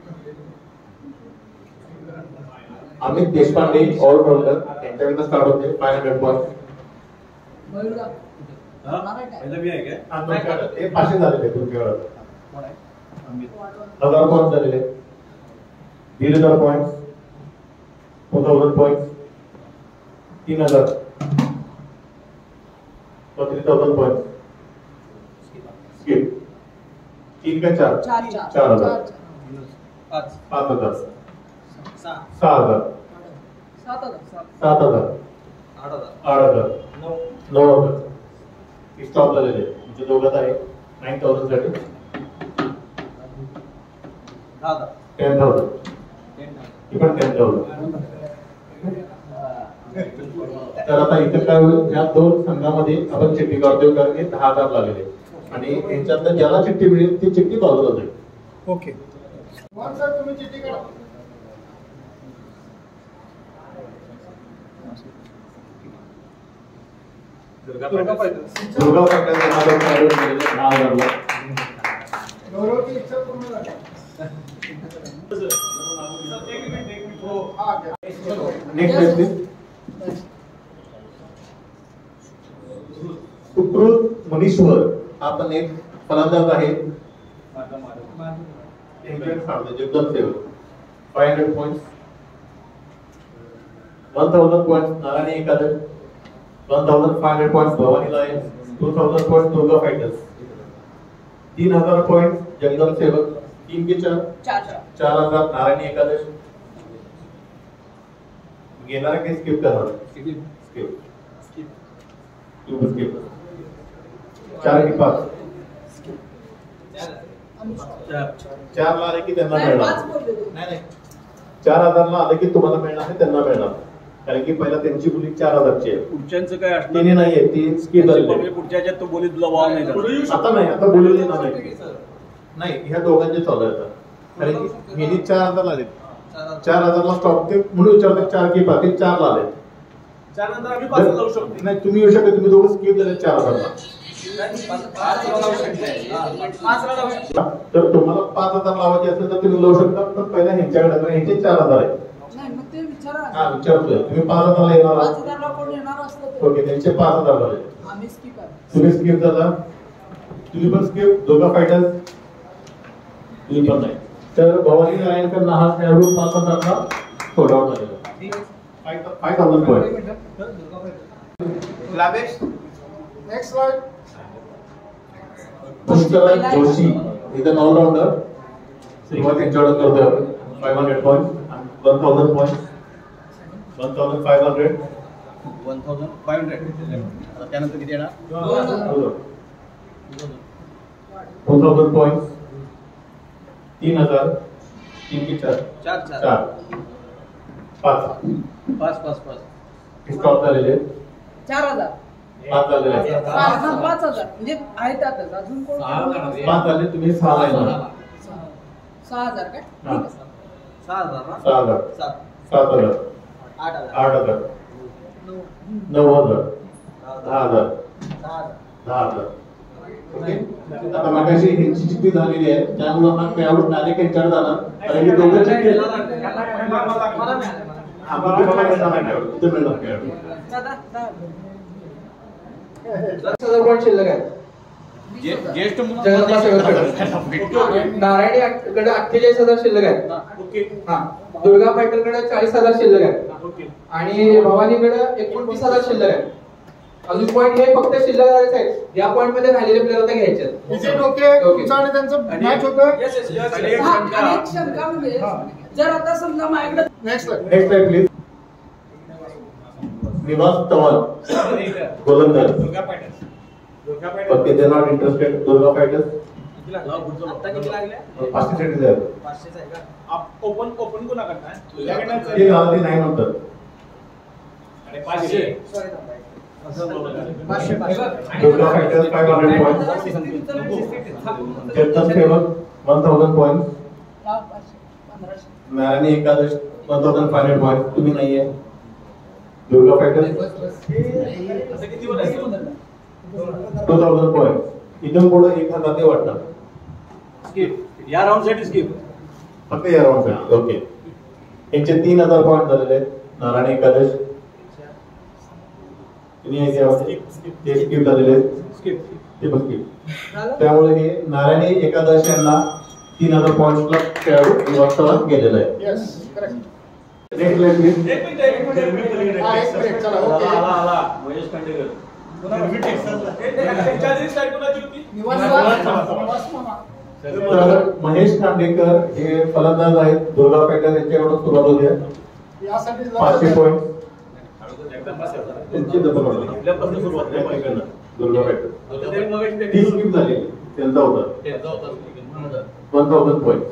अमित देशपांडे ऑलराऊंडर त्यांच्याकडनं स्टार्ट होते फाय हंड्रेड पॉईंट काय ते पाचशे झालेले तुमच्याकडे हजार पॉईंट झालेले दीड हजार पॉईंट फोर थाउजंड पॉईंट तीन हजार. for 3000 points. Skip. तीन का चार? चार चार. चार हजार. पाच. पाच हजार. सहा हजार. सात हजार आठ हजार. नऊ हजार. स्टॉप झालेले म्हणजे दोघात आहे. नाईन थाउजंडसाठी. टेन थाउजंड ही पण टेन थाउजंड तर आता इथे काय होईल? या दोन संघामध्ये आपण चिठ्ठी काढतोय कारण की दहा हजार लागलेले आणि यांच्यातलं ज्याला चिठ्ठी मिळेल ती चिठ्ठी पावलं जाते ओके सर तुम्ही चिठ्ठी काढा. दुर्गा खेळाडू मिळालेले दहा हजारला गौरवची इच्छा पूर्ण झाली सुकृत मुनीश्वर. हा पण एक फलंदाज आहे. Jagdamb Sevak five hundred point one thousand point Narayani Ekadash one thousand five hundred point Bhavani lions two thousand point Durga fighters तीन हजार पॉईंट जगदम सेवक तीन के चार चार हजार नारायणी एकादश घेणार की स्किप करणार स्किप स्किप स्किप चार की पाच चार ला आले की त्यांना मिळणार. नाही नाही चार हजार ला आले की तुम्हाला मिळणार आहे त्यांना मिळणार कारण की पहिला त्यांची बोली चार हजारची आहे पुढच्यांचं काय असणार तिने नाहीये ती स्किप आहे. पुढच्या ह्याच्यात तो बोलीत तुला वाव नाही करणार. आता नाही आता बोलवली नाही. नाही ह्या दोघांचे चालू आहे आता. कारण की हिने चार हजार आले चार हजारला स्टॉप ते म्हणून विचारते चार की पाच ते चार ला आले चार नंतर आम्ही पाच लावू शकतो. नाही तुम्ही येऊ शकता तुम्ही दोघं स्किप झाले चार हजारला. पाचला लावू शकतो. तर तुम्हाला पाच हजार लावायचे असेल तर तुम्ही लावू शकता पण पहिला ह्यांच्याकडे ह्यांचे चार हजार आहे नाही हा विचारतोय. तुम्ही पाच हजारला येणार आहात. ओके त्यांचे पाच हजार झाले तुम्ही स्किप झाला तुम्ही पण स्किप दोघा फायटर तुम्ही पण नाही. तर भवानी नारायणकर हा खेळाडू पाच हजारला झालेला five thousand point Labhesh next slide Pushkaraj Joshi is allrounder सुरुवात यांच्याकडून करतोय five hundred point one thousand point one thousand five hundred one thousand five hundred त्यानंतर किती येणार? टू थाउजंड पॉईंट तीन हजार. तीन की चार चार चार. चार पाच. पाच पाच पाच. स्टॉप झालेले. चार हजार. पाच झालेले. आहेत. पाच. पाच हजार. म्हणजे आहे त्यातच. अजून कोण? पाच झाले तुम्ही सहा ला येणार. सहा सहा हजार काय हा. सहा हजार ना? सहा हजार. सात. सात हजार. आठ हजार. नऊ हजार. दहा हजार. दहा हजार. ओके? आता मागाशी ह्यांची चिठ्ठी झालेली आहे. त्यामुळे हा खेळाडू डायरेक्ट यांच्याकडे जाणार कारण की दोघं चिठ्ठी हा, मिळणार शिल्लक आहेत ज्येष्ठ नारायणीकडे अठ्ठेचाळीस हजार शिल्लक आहेत. हा दुर्गा फायटरकडे चाळीस हजार शिल्लक आहेत. आणि भवानीकडे एकोणतीस हजार शिल्लक आहेत. अजून पॉईंट हे फक्त शिल्लक आहेत या पॉईंटमध्ये राहिलेले प्लेअर आता घ्यायचे आहेत. Is it okay? तुमचं आणि त्यांचं मॅच होतं. हा, आणि एक शंका. म्हणजे जर आता समजा माझ्याकडे नेक्स्ट नेक्स्ट प्लीज निवास चव्हाण. गोलंदाज. दुर्गा पाचशे साठी जाईल आहे ओपन ओपन कोणा करताय ते झालं ते नाही म्हणतात पाचशे? Durga fighters five hundred point Chetan Sevak one thousand point Narayani Ekadash one thousand five hundred point तुम्ही नाहीये. दुर्गा फायटर्स असं किती बोलायचं? टू थाउजंड पॉईंट इथून पुढे एक हजार ते वाटणार स्किप या राऊंडसाठी स्किप फक्त या राऊंडसाठी. ओके यांचे तीन हजार पॉईंट झालेले आहेत. नारायणी एकादश. ते स्किप झालेले आहेत. स्किप ते पण स्किप त्यामुळे हे नारायणी एकादश यांना तीन हजार पॉईंटला खेळाडू वास्तवात गेलेला आहे नेक्स्ट प्लेस महेश खांडेकर तर महेश खांडेकर हे फलंदाज आहेत. दुर्गा पॅटर्न यांच्याकडून सुरुवात होते यासाठी पाचशे पॉईंट त्यांची दखल होती. दुर्गा पॅटर्न ती स्किप झाली. त्यांचा होता one thousand point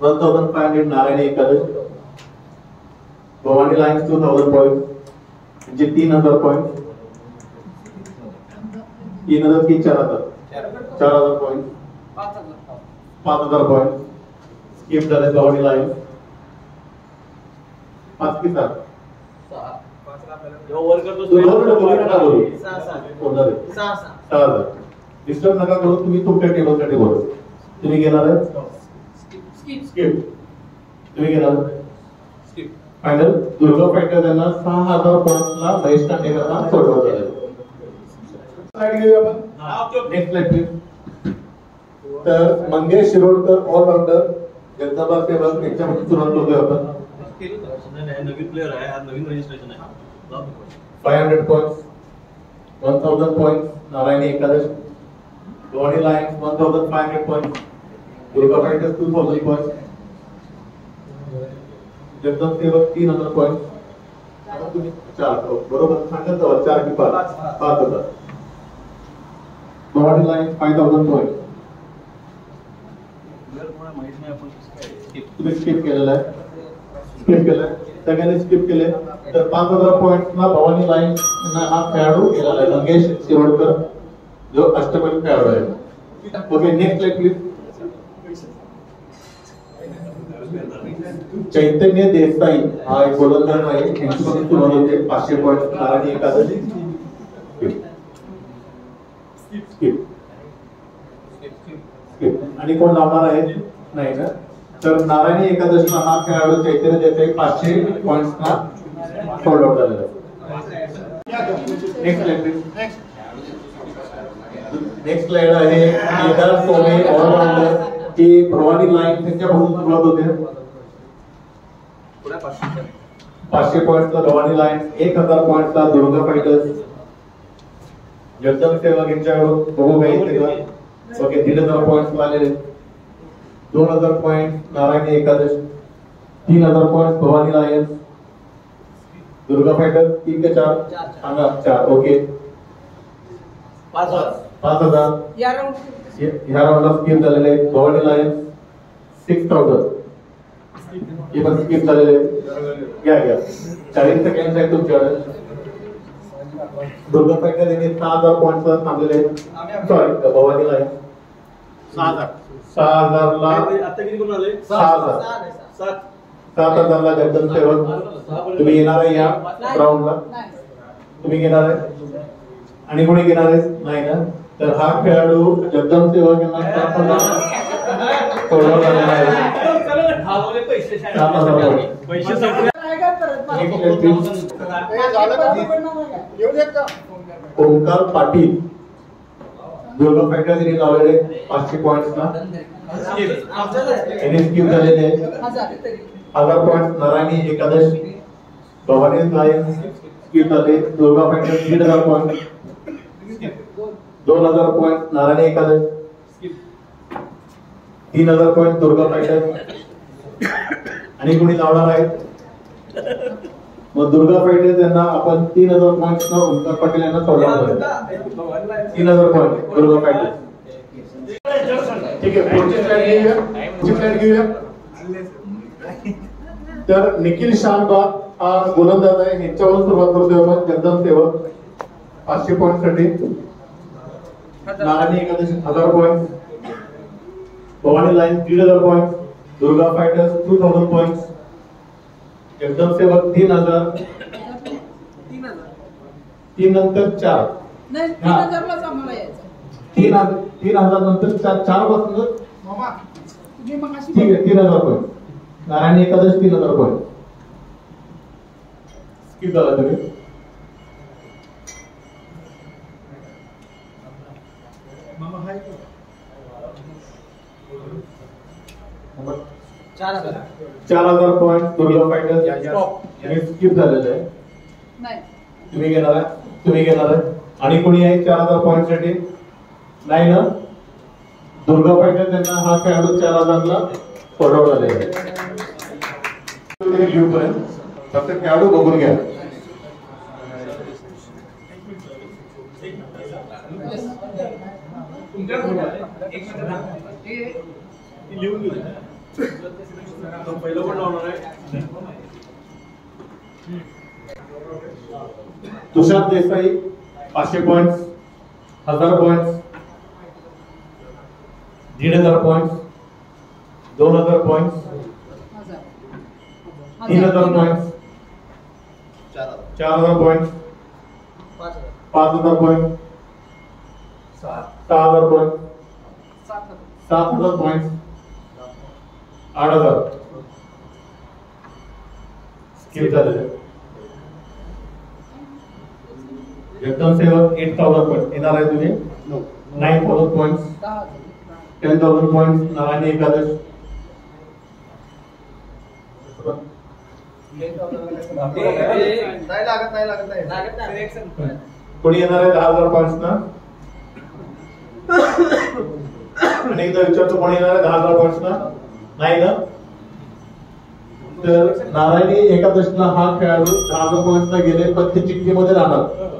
one thousand five hundred Narayani Ekadash. Bhavani lions two thousand point तीन हजार पॉईंट तीन हजार की चार हजार? चार हजार पॉईंट पाच हजार पॉईंट स्किप झाले भवानी लाईन पाच की सात मिनिटं बोलू नका डिस्टर्ब करू. तुम्ही तुमच्या टेबलसाठी बोलू. तुम्ही घेणार आहे? स्किप तुम्ही घेणार फायनल दुर्गा फायटर त्यांना सहा हजार पॉईंटला महेश कांडेकरांना सोडवत झाले स्लाइड घेऊया आपण नेक्स्ट स्लाइड प्लीज तर मंगेश शिरोडकर ऑलराऊंडर जगदंबा सेवक यांच्यामध्ये सुरुवात करतोय आपण. नवीन प्लेअर आहे आज नवीन रजिस्ट्रेशन आहे. Five hundred points one thousand points Narayani Ekadash. Bhavani lions one thousand five hundred points Durga fighters two thousand points Jagdamb Sevak तीन हजार तुम्ही चार बरोबर? सांगत चार की पाच. पाच हजार. Bhavani lions five thousand points तुम्ही स्किप केलेलं आहे. स्किप केलंय. सगळ्यांनी स्किप केले तर पाच हजार पॉईंट ना भवानी लाईन हा खेळाडू गेलेला आहे. मंगेश शिरोडकर. जो अष्टपैलू खेळाडू आहे. Okay next light please Chaitanya Desai हा एक गोलंदाज आहे. यांच्यामध्ये सुरुवात होते. पाचशे पॉईंट एकादशी. स्किप स्किप आणि कोण लावणार आहे? नाही ना? तर नारायणी एकादशीला हा खेळाडू चैतन्य देते पाचशे पॉइंट ना सोल्ड आउट झालेला नेक्स्ट नेक्स्ट स्लाइड आहे केदार सोने ऑलराउंडर की भवानी लाईन त्यांच्यापासून सुरुवात होते. पाचशे पॉईंटला भवानी लाईन एक हजार पॉईंटला दुर्गा फायटर्स जगदम सेवक यांच्याकडून बघू काही ओके दीड हजार पॉईंट आलेले दोन हजार पॉईंट नारायणी एकादश. तीन हजार point Bhavani lions Durga fighter तीन ते चार. सांगा चार. ओके पाच हजार. पाच हजार. या राऊंड ह्या राऊंडला स्किप झालेले आहेत भवानी लायन्स सिक्स थाउजंड हे पण स्किप झालेले आहेत. घ्या घ्या. चाळीस सेकंड आहे तुमच्याकडे. दुर्गा फायटर यांनी सहा हजार पॉईंट थांबलेले आहेत. सॉरी भवानी लायन्स सहा हजार. सहा हजारला आता किती कोण आले? सहा हजार. सात. सात हजारला जगदन सेवक तुम्ही येणार आहे या राऊंडला तुम्ही घेणार आहे? आणि कोणी घेणार आहे? नाही ना? तर हा खेळाडू जगदम सेवक यांना सात हजार सोडवला आहे. हजार point. ओंकार पाटील. दुर्गा फायटर यांनी लावलेले. पाचशे पॉईंट्सला यांनी स्किप झालेले. हजार point Narayani Ekadash. Bhavani lion skip झाले दुर्गा फायटर दीड हजार पॉईंट दोन हजार पॉईंट नारायणी एकादश. तीन हजार पॉईंट दुर्गा फायटर आणि कोणी लावणार आहेत मग दुर्गा फायटर त्यांना आपण तीन हजार पॉईंट ओंकार पाटील यांना सोडणार तीन हजार पॉईंट दुर्गा फायटर ठीक आहे पुढची घेऊया. पुढची स्लाइड घेऊया. तर निखिल शानबाग हा गोलंदाज आहे. ह्यांच्यावरून सुरुवात करतोय आपण. जगदम सेवक पाचशे पॉईंटसाठी. नारायणी एकादशी हजार पॉईंट भवानी लाईन दीड हजार point Durga fighters two thousand point Jagdam Sevak तीन हजार. तीन नंतर चार. नाही तीन हजार तीन हजार नंतर चार चारपासून मामा तुम्ही मग अशी ठीक आहे तीन हजार पॉईंट नारायणी एकादश तीन हजार पॉईंट स्किप झाला तुम्ही चार हजार चार हजार. पॉईंट दुर्गा फायटर्स स्किप झालेलं आहे. नाही. तुम्ही घेणार आहे. तुम्ही घेणार आहे. आणि कोणी आहे चार हजार पॉईंटसाठी? नाही ना? दुर्गा फायटर त्यांना हा खेळाडू चार हजारला आहे. घेऊपर्यंत फक्त खेळाडू बघून घ्या. पहिलं पण लावणार आहे. तुषार देसाई पाचशे पॉइंट हजार पॉइंट दीड हजार पॉइंट दोन हजार पॉइंट तीन हजार पॉइंट चार हजार. पॉइंट पाच हजार. पॉइंट सहा हजार पॉइंट सात हजार. पॉइंट आठ हजार स्किप झालेले एकदम सेवन एट थाउजंड पॉईंट येणार आहे तुम्ही nine thousand point ten thousand point Narayani Ekadash. नाही लागत नाही लागत नाही. लागत नाही. कोणी येणार आहे दहा हजार पॉईंट ना? आणि एकदा विचारतो कोणी येणार आहे दहा हजार पॉईंट ना? नाही ना? तर नारायणी एकादशीला हा खेळाडू दहा पॉईंटला गेले पण ते चिठ्ठीमध्ये राहणार.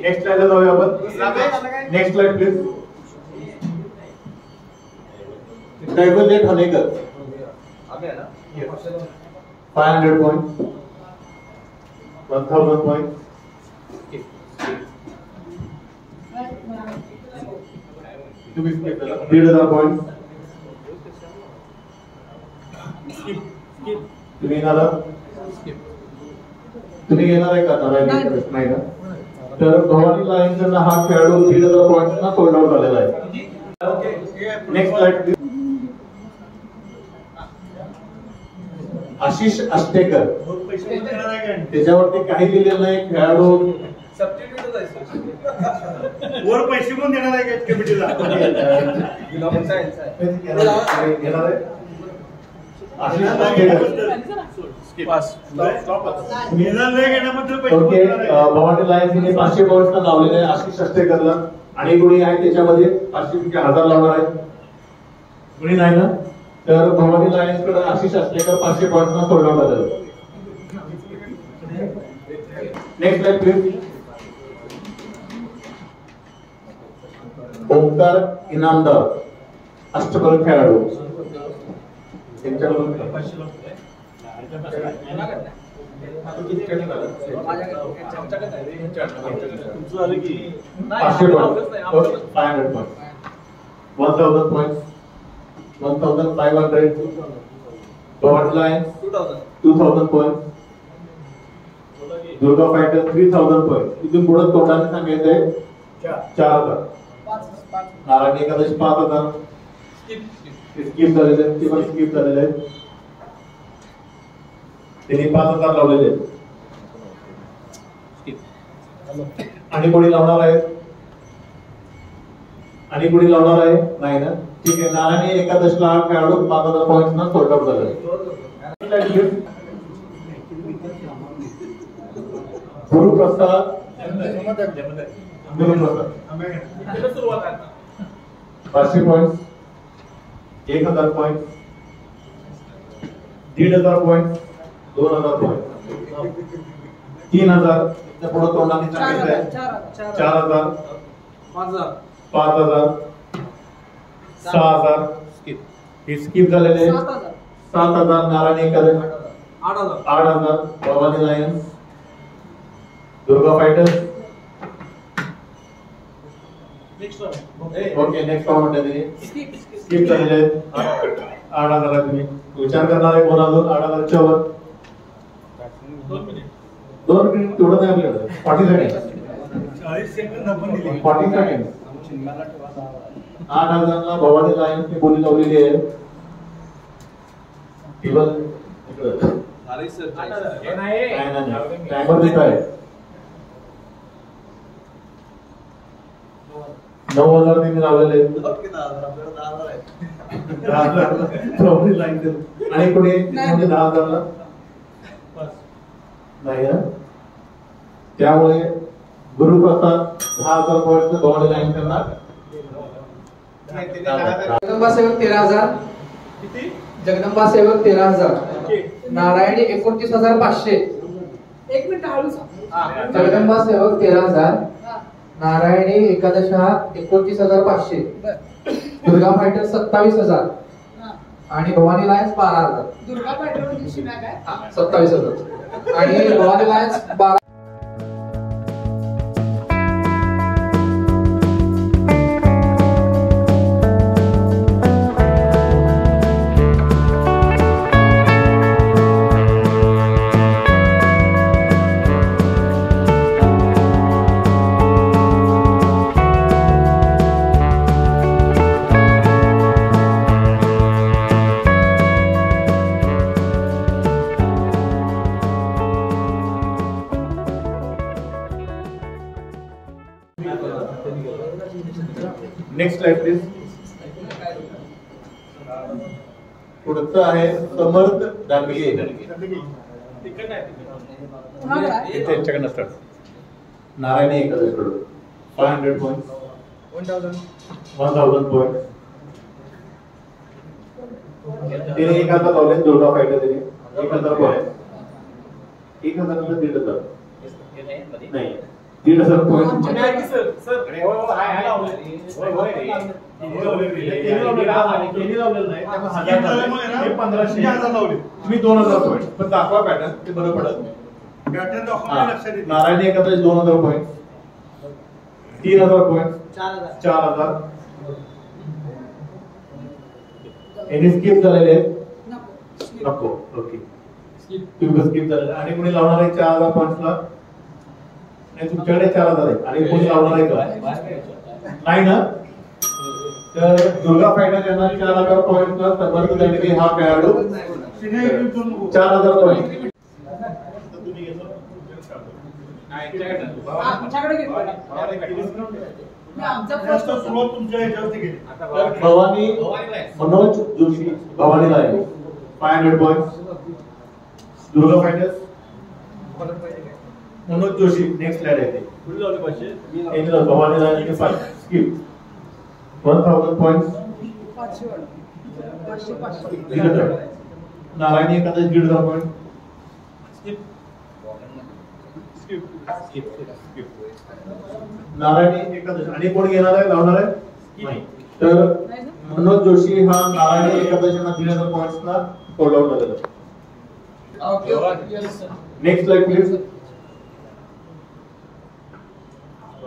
नेक्स्ट स्लाइडला जाऊया आपण. Next slide please driver Hanekar five hundred point one thousand point तुम्ही. दीड हजार पॉईंट तुम्ही येणार तुम्ही घेणार आहे का? नारायण नाही. ना? तर भवानी हा खेळाडू दीड हजार पॉईंट ना सोल्ड आउट झालेला आहे. नेक्स्ट स्लाइड आशिष अष्टेकर त्याच्यावरती काही लिहिलेलं नाही. खेळाडू वर पैसे पण देणार आहे कमिटीला? आहे. आहे. भवानी लायन्स हिने पाचशे पॉईंट लावलेले आहे. आशिष अष्टेकरला आणि कुणी आहे त्याच्यामध्ये पाचशे हजार लावणार आहे. कुणी नाही ना? तर भवानी लायन्सकडे आशिष अष्टेकर पाचशे पॉईंट सोडवलं झालं next line please Omkar Inamdar अष्टबल खेळाडू. त्यांच्याकडून पाचशे five hundred point one thousand point one thousand five hundred dot line two thousand point Durga fighter three thousand point इथून पुढे तोंडाने सांगायचंय चार हजार. नारायण एकादशी पाच हजार स्किप झालेले आहेत ते पण स्किप झालेले. आहेत त्यांनी पाच हजार लावलेले. आहेत आणि कोणी लावणार आहे? आणि कोणी लावणार आहे? नाही ना? ठीक आहे नारायणी एकादशला खेळाडू पाच हजार पॉईंट ना सोल्ड आउट झाला. गुरुप्रसाद. गुरुप्रसाद पाचशे पॉईंट एक हजार पॉईंट दीड हजार पॉईंट दोन हजार पॉईंट तीन हजार त्या पुढे तोंडाने सांगितलं आहे. चार हजार पाच हजार. सहा हजार. हे स्किप झालेले आहे. सात हजार. नारायण एकादश आठ हजार. Bhavani lions Durga fighters okay next पाहून स्किप झालेले आहेत आठ हजार तुम्ही विचार करणार आहे कोण अजून आठ हजारच्या वर दोन मिनिट तेवढं नाही आपल्याकडे फॉर्टी सेकंड चाळीस सेकंद आपण दिली फॉर्टी सेकंड आठ हजारला भवानी लायन्सने बोली लावलेली आहे टेबल इकडं. नाही, नाही टायमर देत आहे नऊ हजार तिने लावलेले आहेत. दहा देतो. आणि कोणी म्हणजे दहा हजारला? नाही ना त्यामुळे गुरुप्रसाद दहा हजार पॉईंट भवानी लाईन करणार. जगदंबा सेवक तेरा हजार. जगदंबा सेवक तेरा हजार. नारायणी एकोणतीस हजार पाचशे. एक मिनिट हळू जगदंबा सेवक तेरा हजार. नारायणी एकादशा एकोणतीस हजार पाचशे. दुर्गा फायटर सत्तावीस हजार. आणि भवानी लायन्स बारा हजार. दुर्गा काय? सत्तावीस हजार. आणि भवानी लायन्स बारा नेक्स्ट स्लाइड प्लीज पुढचं आहे समर्थ दांडगे. त्यांच्याकडनं start Narayani एकादशकडून five hundred point one thousand point तिने एक हजार लावले दुर्गा फायटर तिने एक हजार पॉईंट एक हजार दीड हजार. नाही. दीड हजार पॉईंट तुम्ही दोन हजार पॉईंट पण दाखवा पॅटर्न ते बरं पडत नाही. नारायण एकादश दोन हजार पॉईंट तीन हजार पॉईंट चार हजार. एनी स्किप झालेले? नको. ओके तुम्ही स्किप झालेले. आणि कोणी लावणार आहे चार हजार पॉईंट्सला नाही तुमच्याकडे चार हजार आहे आणि कोणी लावणार आहे का? नाही ना? तर दुर्गा फायटर यांना चार हजार पॉईंटला समर्थ दांडगे हा खेळाडू चार हजार पॉईंट भवानी मनोज जोशी भवानीला आहे. Five hundred point Durga fighters Manoj Joshi next lad आहे ते. Bhavani skip one thousand point Narayani एखादा दीड हजार पॉईंट नारायणी एकादश आणि कोण घेणार आहे? लावणार आहे? नाही. तर मनोज जोशी हा नारायणी एकादशीना दीड हजार पॉईंट्सना सोल्ड आउट झालेला next slide please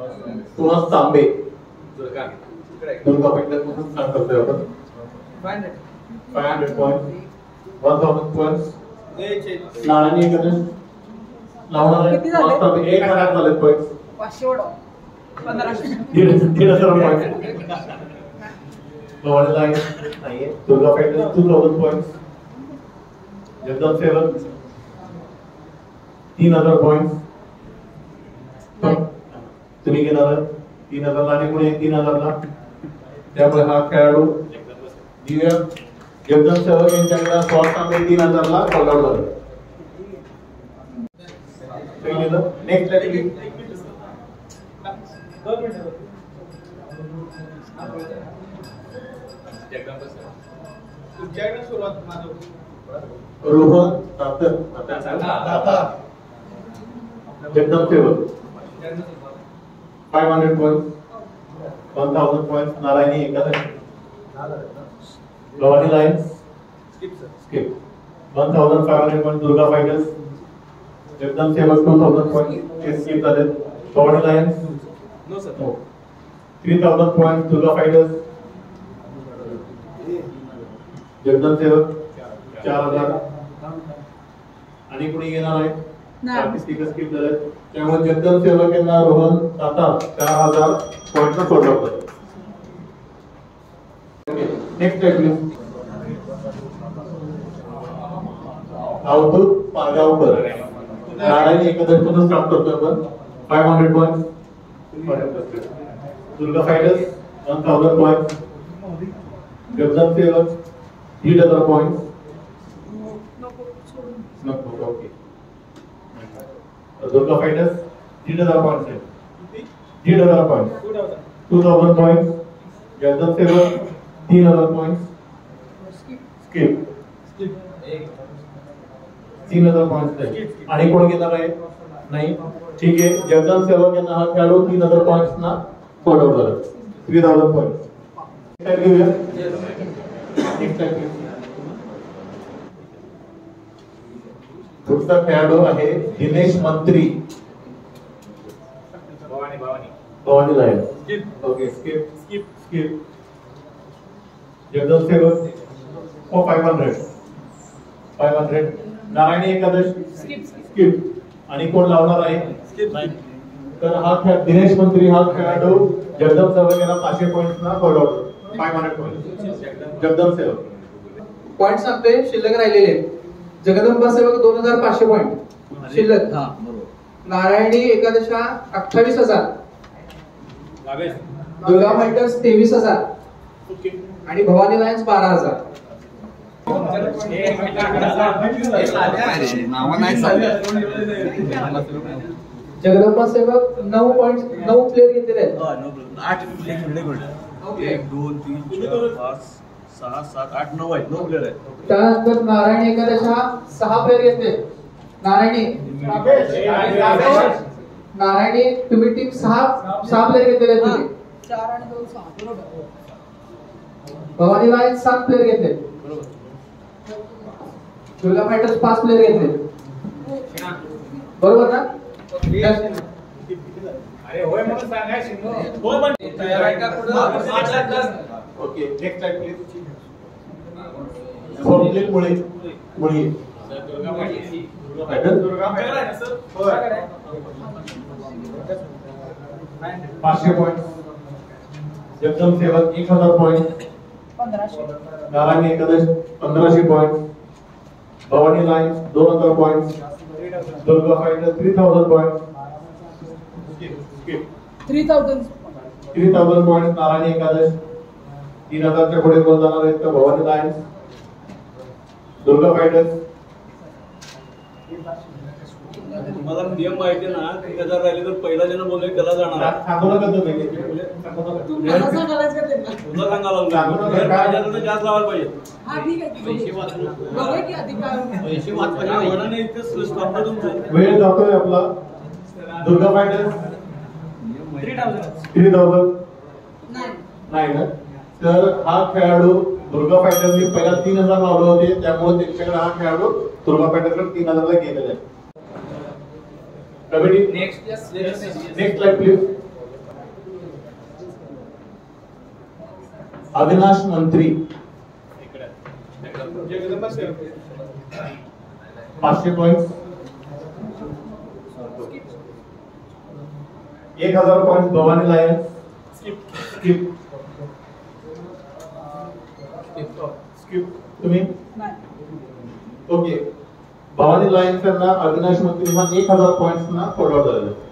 Suhas Tambe Durga Petkar म्हणून सांग करतोय आपण five hundred point one thousand point Narayani लावणार आहे. एक हजार झाले पॉईंट दीड हजार पॉईंट लाईन नाहीये. Durga Petkar two thousand point Jagdam seven तीन हजार पॉईंट तुम्ही घेणार आहात तीन हजारला आणि पुढे तीन हजारला? त्यामुळे हा खेळाडू दिव्या जगदम यांच्याकडे तांबे तीन हजारला आउट झाला नेक्स्ट तुमच्याकडे सुरुवात माझं Rohan Tatar Jagdam Sevak. Five hundred point one thousand point Narayani Ekadash Bhavani lions skip one thousand five hundred point Durga fighters Jagdam Sevak two thousand point हे स्किप झाले Bhavani lions no sir three thousand point Durga fighters Jagdam Sevak चार हजार आणि कुणी घेणार आहे त्यामुळे जगदम सेवक यांना रोहन ताता चार हजार पॉईंट सोडलं होतं. Next please Avdhut Pargaonkar. Narayani एकादशपासून स्टार्ट करतोय आपण. Five hundred point Durga fighters one thousand point Jagdam Sevak दीड हजार पॉईंट नको ओके दुर्गा फायटर्स दीड हजार पॉईंट आहे दीड हजार point two thousand point Jagdam seven तीन हजार पॉईंट स्किप तीन हजार पॉईंट आहे आणि कोण घेणार आहे? नाही. ठीक आहे. जगदान सेवक यांना हा खेळाडू तीन हजार पॉईंट ना फॉलो थ्री थाउजंड पॉईंट घेऊया. पुढचा खेळाडू आहे Dinesh Mantri. Bhavani line okay skip skip skip five hundred five hundred Narayani Ekadash. Skip आणि कोण लावणार आहे? तर हा खेळ दिनेश मंत्री हा खेळाडू जगदम सेवक याला पाचशे पॉईंट ना follow five hundred point Jagdam Sevak point सांगतोय शिल्लक राहिलेले. जगदंबा सेवक दोन हजार पाचशे पॉईंट शिल्लक. नारायणी एकादशा अठ्ठावीस हजार. दुर्गा फायटर्स तेवीस हजार. आणि भवानी लायन्स बारा हजार. जगदंबा सेवक नऊ पॉईंट नऊ प्लेअर घेतलेले आहेत. एक दोन तीन चार पाच सहा सात आठ नऊ आहेत. नऊ प्लेअर आहेत. त्यानंतर नारायणी एकादशा सहा प्लेअर घेतले नारायणी. नारायणी तुम्ही टीम सहा सहा प्लेअर घेतलेले आहेत तुम्ही. चार आणि दोन सहा बरोबर. भवानी लायन्स सात प्लेअर घेतले. दुर्गा फायटर्स पाच प्लेअर घेतले. बरोबर ना? अरे होय म्हणून सांगायची ओके. नेक्स्ट टाइम प्लीज मुळे. मुळे. पाचशे पॉईंट जगदम सेवक एक हजार पॉईंट नारायणी एकादश पंधराशे पॉईंट भवानी लाईन्स दोन हजार point Durga fighter three thousand point three thousand three thousand point Narayani Ekadash. तीन हजारच्या पुढे कोण जाणार आहेत तर भवानी लायन्स दुर्गा फायटर्स मला नियम माहिती ना तीन हजार राहिले तर पहिला ज्यानं बोलले त्याला जाणार. सांगू नका तुम्ही. तुला सांगायला जास्त लावायला पाहिजे. हा आधी काय मनाने इतकं तुमचं. वेळ जातोय आपला. Durga fighters three thousand three thousand नाही नाही ना तर हा खेळाडू दुर्गा फायटर्सनी पहिला तीन हजार लावले होते. त्यामुळे त्यांच्याकडे हा खेळाडू दुर्गा फायटरकडे तीन हजारला गेलेला आहे. Kabaddi next next light please Avinash Mantri. पाचशे पॉईंट एक हजार point Bhavani lions skip skip तुम्ही? ओके भवानी लायन्स यांना अविनाश मंत्री हा एक हजार पॉईंट ना फॉलो झालेला आहे.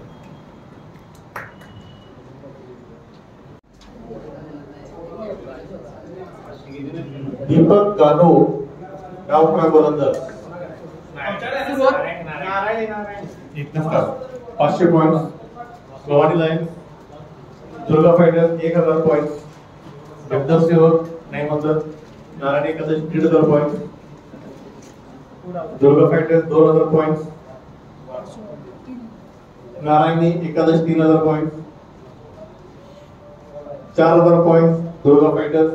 दीपक गानो गावकरा गोलंदाज. एक नंबर पाचशे point Bhavani lions Durga fighters एक हजार पॉईंट जगदम सेवक नाही म्हणतात नारायणी एकादश दीड हजार पॉईंट दुर्गा फायटर्स दोन हजार पॉईंट नारायणी एकादश तीन हजार पॉईंट चार हजार पॉईंट दुर्गा फायटर्स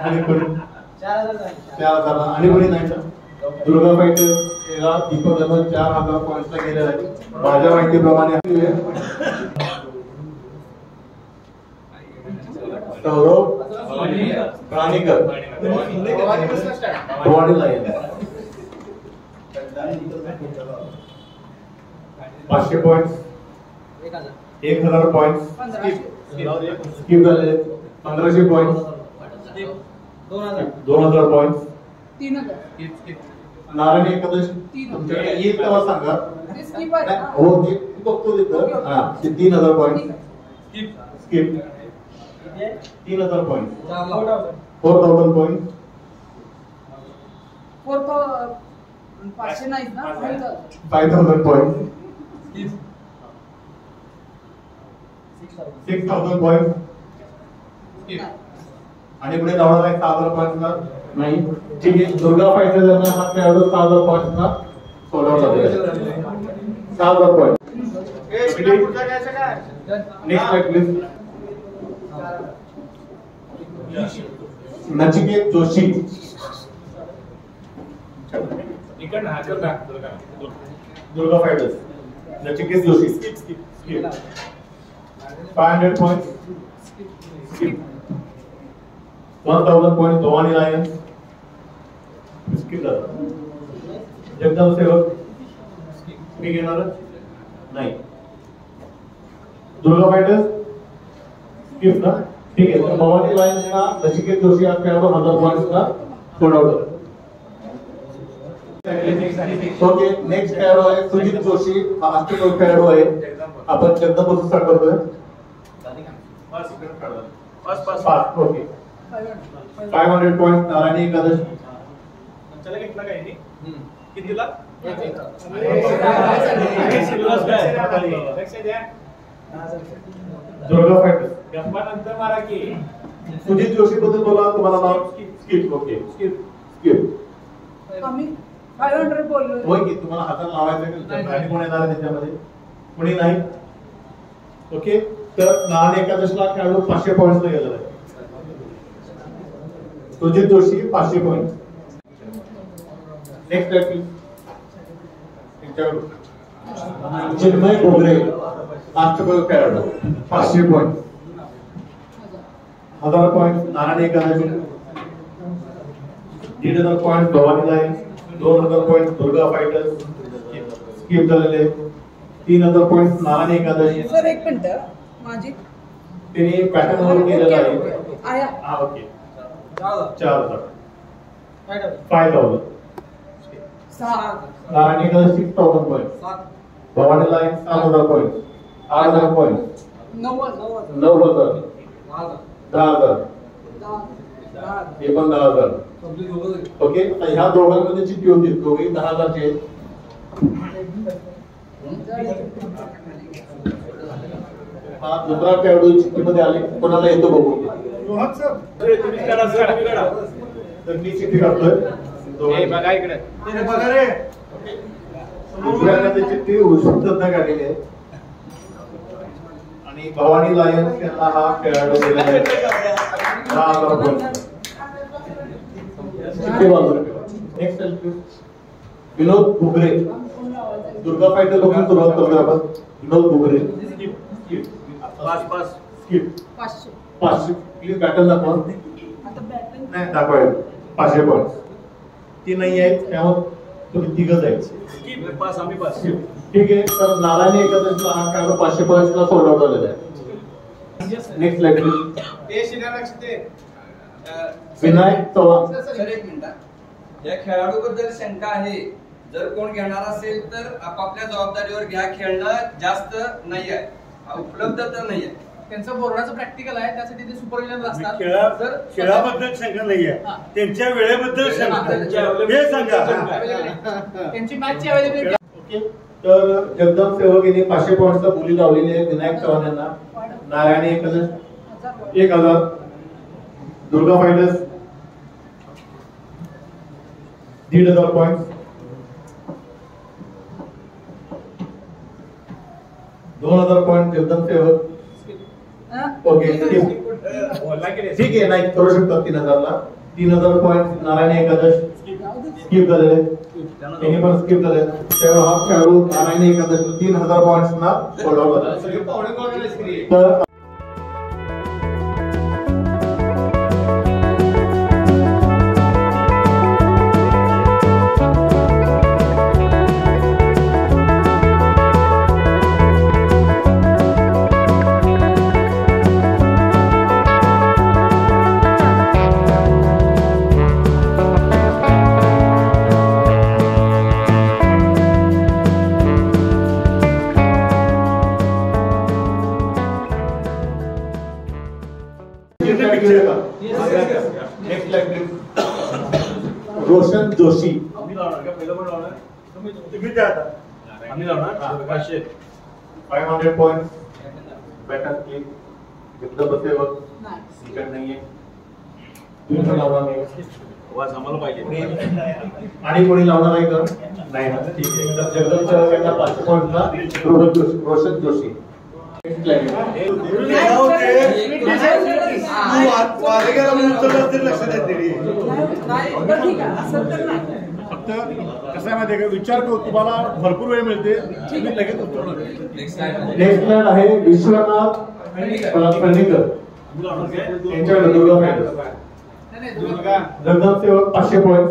आणि कोणी? चार हजार. आणि कोणी नाही का दुर्गा फायटर्स दीपक चार हजार पॉईंटला गेलेला आहे माझ्या माहितीप्रमाणे सौरभ प्राणीकर. भवानी लाईन पाचशे पॉईंट एक हजार पॉईंट स्किप झाले पंधराशे पॉईंट दोन हजार हजार नारायण एकादश. तुमच्याकडे येईल तेव्हा सांगा? हो जे बघतो तिथं. हा तीन हजार पॉईंट स्किप तीन हजार point four thousand point four पाचशे नाही ना? Five thousand. Point six thousand point आणि पुढे धावणार आहे सहा हजार पॉईंटला नाही. ठीक आहे. दुर्गा फायटर सहा हजार पॉईंटला सोडवला सहा हजार point next please Nachiket Joshi. Durga. Fighters Nachiket Joshi. Skip skip skip five hundred skip one thousand lions झालं जगदम सेवक. मी घेणार नाही. दुर्गा फायटर्स स्किप ना. ठीक आहे तर भवानी लायन्सला नचिकेत जोशी हा खेळाडू हजार पॉईंट्सला सोडवलं ओके नेक्स्ट खेळाडू आहे सुजित जोशी हा अष्टपैलू खेळाडू आहे. आपण जगदंब स्टार्ट करतोय. पाच okay five hundred point Narayani Ekadash. चला कितीला दुर्गा फायटर्स नंतर मारा की. सुजित जोशी बद्दल बोला तुम्हाला नाव? स्किप ओके स्किप स्किप आम्ही फाईव्ह हंड्रेड बोललो. होय की तुम्हाला हातात लावायचं का? आणि कोण येणार आहे त्याच्यामध्ये? कोणी नाही? ओके तर नारायण एकादशला खेळाडू पाचशे पॉईंट गेलेला आहे. सुजित जोशी पाचशे पॉईंट नेक्स्ट आहे चिन्मय गोगरे खेळाडू पाचशे पॉईंट हजार पॉईंट नारायण एकादशी दीड हजार पॉईंट भवानी लायन्स दोन हजार पॉईंट दुर्गा फायटर्स स्किप झालेले तीन हजार पॉईंट नारायण एकादशी सर एक मिनिट माझी त्यांनी पॅटर्न वर केलेला आहे आया हा ओके चार हजार five thousand Narayan Ekadashi six thousand point Bhavani सात हजार पॉईंट आठ हजार पॉईंट नऊ हजार. दहा हजार. हे पण दहा हजार. ओके ह्या दोघांमध्ये चिठ्ठी होती दोघे दहा हजारचे. हा दुसरा खेळाडू चिठ्ठीमध्ये आले. कोणाला येतो बघू? तर मी चिठ्ठी काढतोय. बघा इकडे. दुसऱ्यामध्ये चिठ्ठी उत्सुकता काढलेली आहे. आणि भवानी लायन्स यांना हा खेळाडू दिलेला आहे. दहा नेक्स्ट विनोद घुगरे दुर्गा फायटर बघून सुरुवात करतोय आपण. विनोद पाच पाच. स्किप पाचशे. पाचशे. प्लीज बॅटल दाखवा. नाही दाखवाय पाचशे पॉईंट ती नाही आहेत. त्यामुळे तुम्ही आहेत पाच आम्ही पाच. ठीक आहे तर नारायणी एकादशीला हा खेळाडू पाचशे पॉईंटला सोडवला झालेला आहे next light Vinayak Chavan. Sir एक मिनिट या खेळाडूबद्दल शंका आहे. जर कोण घेणार असेल तर आपापल्या जबाबदारीवर घ्या. खेळणं जास्त नाही आहे उपलब्ध तर नाही आहे त्यांचं बोर्डाचं प्रॅक्टिकल आहे त्यासाठी ते सुपरविजन असतात. जर खेळाबद्दल शंका नाहीये. हा. त्यांच्या वेळेबद्दल शंका हे सांगा. त्यांची मॅचची अवेलेबिलिटी ओके. तर जगदम सेवक यांनी पाचशे पॉईंटचा बोली लावलेली आहे विनायक चव्हाण यांना. नारायणी एकादश एक हजार. दुर्गा फायटर्स. दीड हजार पॉईंट दोन हजार पॉईंट जगदम सेवक. ओके ठीक आहे नाही करू शकतात तीन हजारला. तीन हजार पॉईंट नारायण एकादश. स्किप झालेले. त्यांनी पण स्किप झाले. त्यामुळे हा खेळाडू नारायण एकादश तीन हजार पॉईंट ना सोडवला तर five hundred point batter click Jagdamb Sevak इकडे नाहीये तुम्ही पण लावणार नाही वाज आम्हाला पाहिजे आणि कोणी लावणार आहे का नाही ना ठीक आहे तर जगदंब सेवक यांना पाचशे पॉईंटला रोहन जोशी रोशन जोशी फक्त कसं आहे माहिती आहे का? विचार करू तुम्हाला भरपूर वेळ मिळते. तुम्ही लगेच नेक्स्ट प्लॅन आहे विश्वनाथ फर्निकर यांच्याकडे दुर्गा जगदंब सेवक पाचशे पॉईंट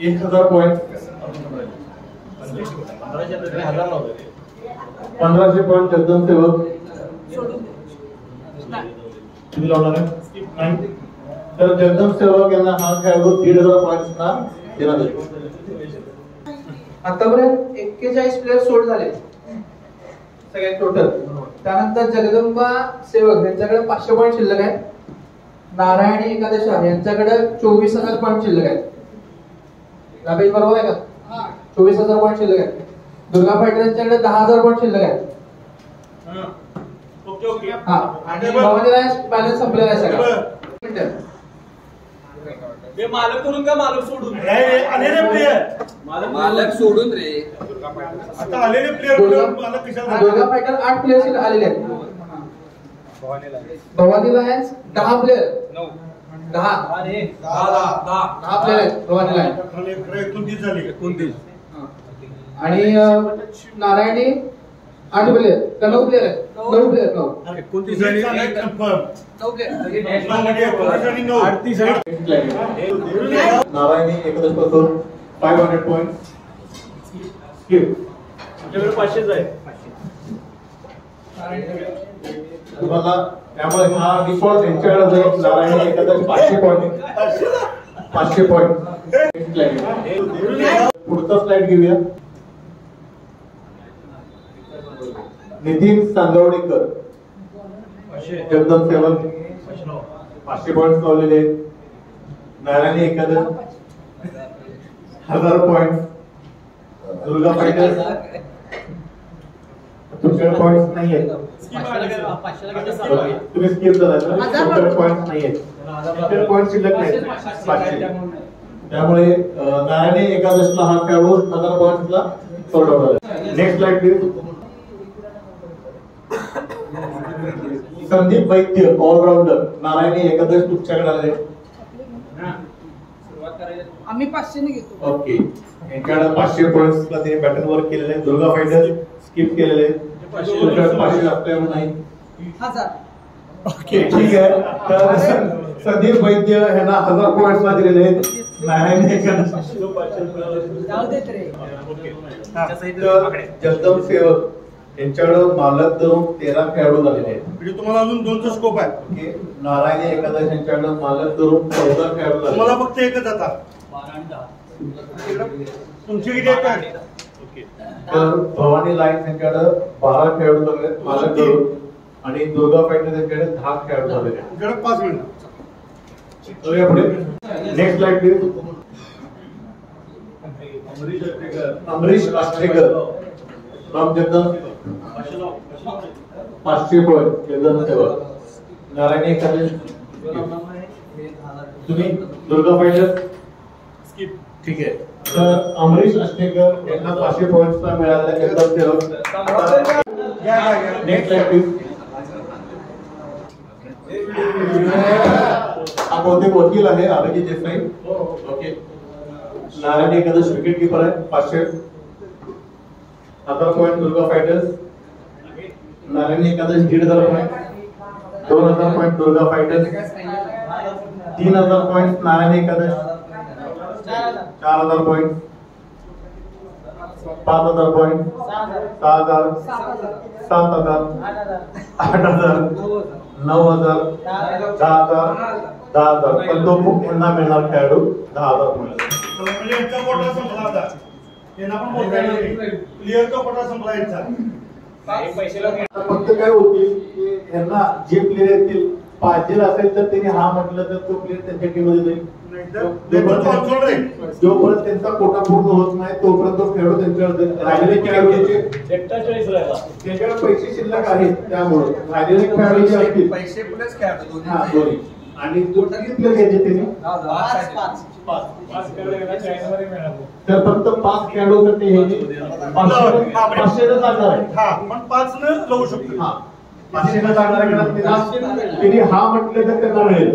एक हजार पॉईंट पंधराशे पॉईंट जगदंब सेवक. तुम्ही लावणार आहे? नाही तर जगदंब सेवक यांना हा खेळाडू दीड हजार पॉईंट ना देण्यात येईल आतापर्यंत एक्केचाळीस प्लेयर सोड झाले. सगळे टोटल त्यानंतर जगदंबा सेवक यांच्याकडे पाचशे पॉईंट शिल्लक आहे. नारायणी एकादशा यांच्याकडे चोवीस हजार पॉईंट शिल्लक आहे. राबेश बरोबर आहे का? चोवीस हजार पॉईंट शिल्लक आहे. दुर्गा फायटर यांच्याकडे दहा हजार पॉईंट शिल्लक आहे. हा. आणि भवानी बॅलन्स संपलेला आहे सगळा. मिनिटं. हे मालक करून का मालक सोडून? आले रे प्लेयर मालक सोडून रे. आता आलेले प्लेयर मालक कशाला दुर्गा आठ प्लेयर्स आलेले आहेत. भवानी लायन्स दहा प्लेयर दहा. दहा प्लेयर आहेत भवानी लायन्स एकोणतीस झाली. एकोणतीस. आणि नारायणी आठ प्लेयर का नऊ प्लेयर आहेत? नऊ. प्लेयर नऊ. एकोणतीस आणि नऊ प्लेयर अडतीस आणि नारायणी पासून फाईव्ह हंड्रेड पॉईंट पाचशेच आहे. तुम्हाला त्यामुळे हा डिफॉल्ट यांच्याकडे जाईल नारायणी एकादश पाचशे पॉईंट पाचशे पॉईंट पुढचा स्लाइड घेऊया. नितीन सांगवडेकर. जगदम सेवन पाचशे पॉईंट लावलेले आहेत. नारायणी एकादश हजार पॉईंट दुर्गा फायटर तुमच्याकडे पॉईंट नाही आहेत तुम्ही स्किप झाला तुमच्याकडे पॉईंट नाही आहेत पॉईंट शिल्लक नाही पाचशे त्यामुळे. नारायणी एकादशला हा खेळाडू हजार आउट झाला next slide please Sandeep Vaidya allrounder Narayani Ekadash तुमच्याकडे आले आम्ही पाचशेने घेतो. ओके. यांच्याकडे पाचशे पॉईंट तिने बॅटन वर्क केलेले आहे दुर्गा फायटर स्किप केलेले पाचशे असल्यामुळे नाही. ओके ठीक आहे. तर संदीप वैद्य यांना हजार पॉईंट दिलेले आहेत. नारायण एकादश जगदम सेवक यांच्याकडे मालक धरून तेरा खेळाडू झालेले आहेत. म्हणजे तुम्हाला अजून दोनचा स्कोप आहे. ओके नारायण एकादश यांच्याकडे मालक धरून चौदा खेळाडू झाले तुम्हाला फक्त एकच आता. तुमचे किती आहेत? तर भवानी लाईन यांच्याकडे बारा खेळाडू झाले आहेत मालक धरून आणि दुर्गा फायटर यांच्याकडे दहा खेळाडू झालेले आहेत. तुमच्याकडे पाच मिनिट. पुढे. Next slide please Amrish Ashtekar Jagdam पाचशे जगदम सेवक नारायणी एखादे? तुम्ही दुर्गा फायटर ठीक आहे. तर अमरीश आष्टेकर यांना पाचशे पॉईंट मिळाले सेवक नेक्स्ट हा बहुतेक वकील आहे? अभिजित देसाई. ओके नारायण एकादश विकेट किपर आहे पाचशे. हजार पॉईंट दुर्गा फायटर्स नारायण एकादश दीड हजार पॉईंट दोन हजार पॉईंट दुर्गा फायटर तीन हजार पॉईंट नारायण एकादश चार हजार पॉईंट पाच हजार पॉईंट सहा हजार सात हजार आठ हजार नऊ हजार दहा हजार दहा हजार. पण तो खूप पुन्हा मिळणार खेळाडू दहा हजार पॉईंट क्लिअर तो कोटा संपला यांचा. फक्त काय होतील की यांना जे प्लेयर येतील पाहिजे असेल तर त्यांनी हा म्हटलं तर तो प्लेअर त्यांच्या टीममध्ये जाईल. जोपर्यंत जोपर्यंत त्यांचा कोटा पूर्ण होत नाही तोपर्यंत तो खेळाडू त्यांच्याकडे राहिलेले खेळाडूचे त्यांच्याकडे पैसे शिल्लक आहेत त्यामुळे. राहिलेले खेळाडू जे असतील पैसे प्लस खेळाडू हा दोन्ही. आणि जो किती प्लेअर घ्यायचे त्यांनी? तर फक्त पाच खेळाडूसाठी हे. जे पाचशे चालणार आहे. हा पण पाच न लावू शकतो. हा. पाचशे न जाणार आहे हा म्हटलं तर त्यांना मिळेल.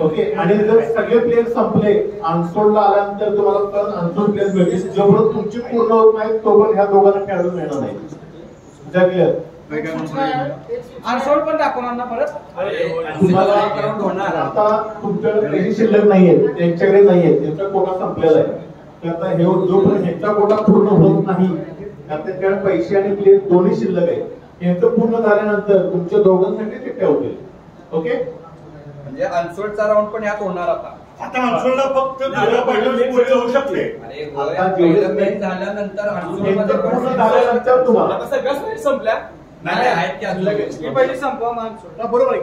ओके आणि जर सगळे प्लेयर संपले अनसोडला आल्यानंतर तुम्हाला परत अनसोड प्लेयर मिळतील. जोपर्यंत तुमची पूर्ण होत नाही तोपर्यंत ह्या दोघांना खेळाडू मिळणार नाही. क्लिअर आरसोड पण दाखवणार ना परत. तुम्हाला आता तुमच्याकडे पैसे शिल्लक नाहीये त्यांच्याकडे नाहीये त्यांचा कोटा संपलेला आहे. आता हे जोपर्यंत ह्यांचा कोटा पूर्ण होत नाही त्यांच्याकडे पैसे आणि प्लेयर दोन्ही शिल्लक आहे यांचं पूर्ण झाल्यानंतर तुमच्या दोघांसाठी चिठ्ठ्या होतील ओके? म्हणजे अनसोडचा राऊंड पण यात होणार आता. आता अनसोडला फक्त जाऊ शकते. match झाल्यानंतर पूर्ण झाल्यानंतर तुम्हाला आता सगळ्याच संपल्या. ही बरोबर आहे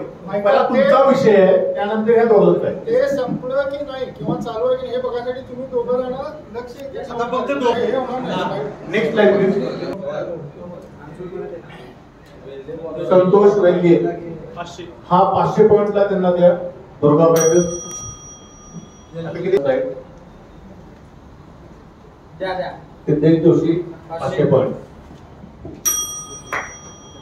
तुमचा विषय आहे त्यानंतर ह्या दोघांचा आहे. ते संपलं की नाही किंवा चालू आहे की नाही हे बघायसाठी तुम्ही दोघं जण लक्ष आता फक्त. Next please Santosh Range. हा पाचशे पॉइंटला त्यांना द्या. दुर्गा सिद्धेश जोशी पाचशे. पॉइंट.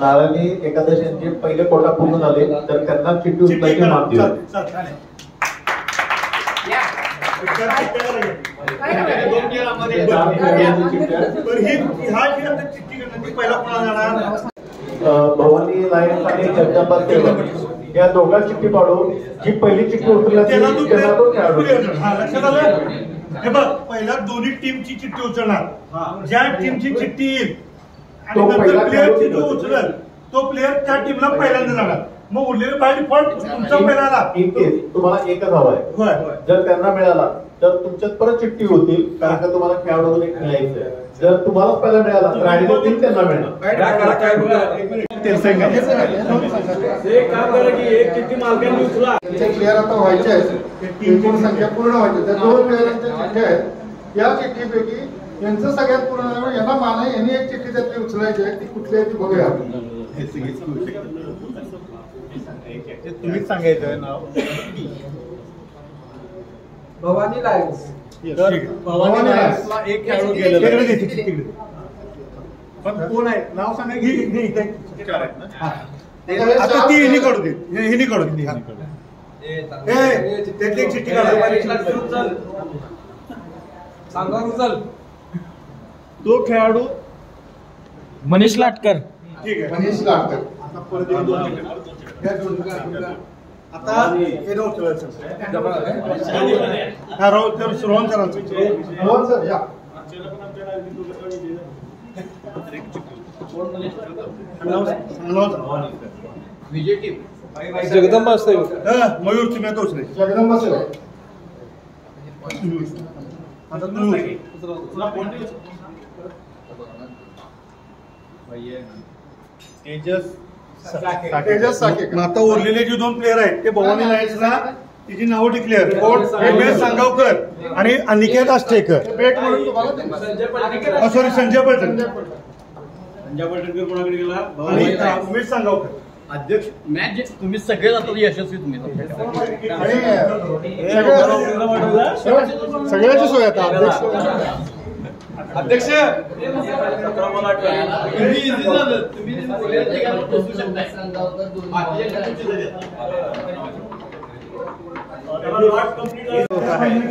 नारायणी एकादशींचे पहिले कोटा पूर्ण झाले तर त्यांना चिठ्ठी उचलायची ही अं, भवानी लायन्स आणि जगदंबा सेवक या दोघा चिठ्ठी पाडून जी पहिली चिठ्ठी उचलला त्याला तू खेळाडू हा, लक्षात आलं? हे बघ पहिला दोन्ही टीमची चिठ्ठी उचलणार. ज्या टीमची चिठ्ठी येईल तो पहिला प्लेअरची जो उचलल तो प्लेअर त्या टीमला पहिल्यांदा जाणार मग उरलेले बाय डिफॉल्ट तुमचा पहिला आला. इन केस तुम्हाला एकच हवा आहे. जर त्यांना मिळाला तर तुमच्यात परत चिठ्ठी होतील कारण का तुम्हाला खेळाडू खेळायचं आहे. जर तुम्हालाच पहिला मिळाला तर राहिलेले तीन त्यांना मिळणार. त्यांचे प्लेअर आता व्हायचे आहेत. एकूण संख्या पूर्ण व्हायची त्या दोन प्लेअरांच्या चिठ्ठ्या आहेत. या चिठ्ठीपैकी यांचं सगळ्यात पूर्ण यांना माना यांनी एक चिठ्ठी त्यातली उचलायची आहे ती कुठली आहे ती बघूया. तुम्हीच सांगायचं नाव. भवानी लायन्स. भवानी एक खेळाडू गेलेला. पण कोण आहे? नाव सांगा की चार आहेत ना? हा. आता ती हिनी काढू दे. हिनी काढू दे. ए, त्यातली एक चिठ्ठी काढा. सांगा उचल. तो खेळाडू मनीष लाटकर. ठीक आहे. मनीष लाटकर. आता परत एक दोन. या. आता हे. हा तर रोहन सरांचं सर या. जगदंबा हा, मयूर तुम्ही आता उचलाय जगदंबा सेवा आता तुम्ही तेजस आता उरलेले जे दोन प्लेअर आहेत ते भवानी लायन्सला तिची नावं डिक्लेअर रमेश सांगावकर आणि अनिकेत आष्टेकर. भेट म्हणून तुम्हाला देणार. सॉरी संजय पळटण संजय पटणकर कोणाकडे गेला? आणि उमेश सांगावकर. अध्यक्ष मॅच तुम्ही सगळे जातात यशस्वी तुम्ही. सगळ्याची सोय आता अध्यक्ष. अध्यक्ष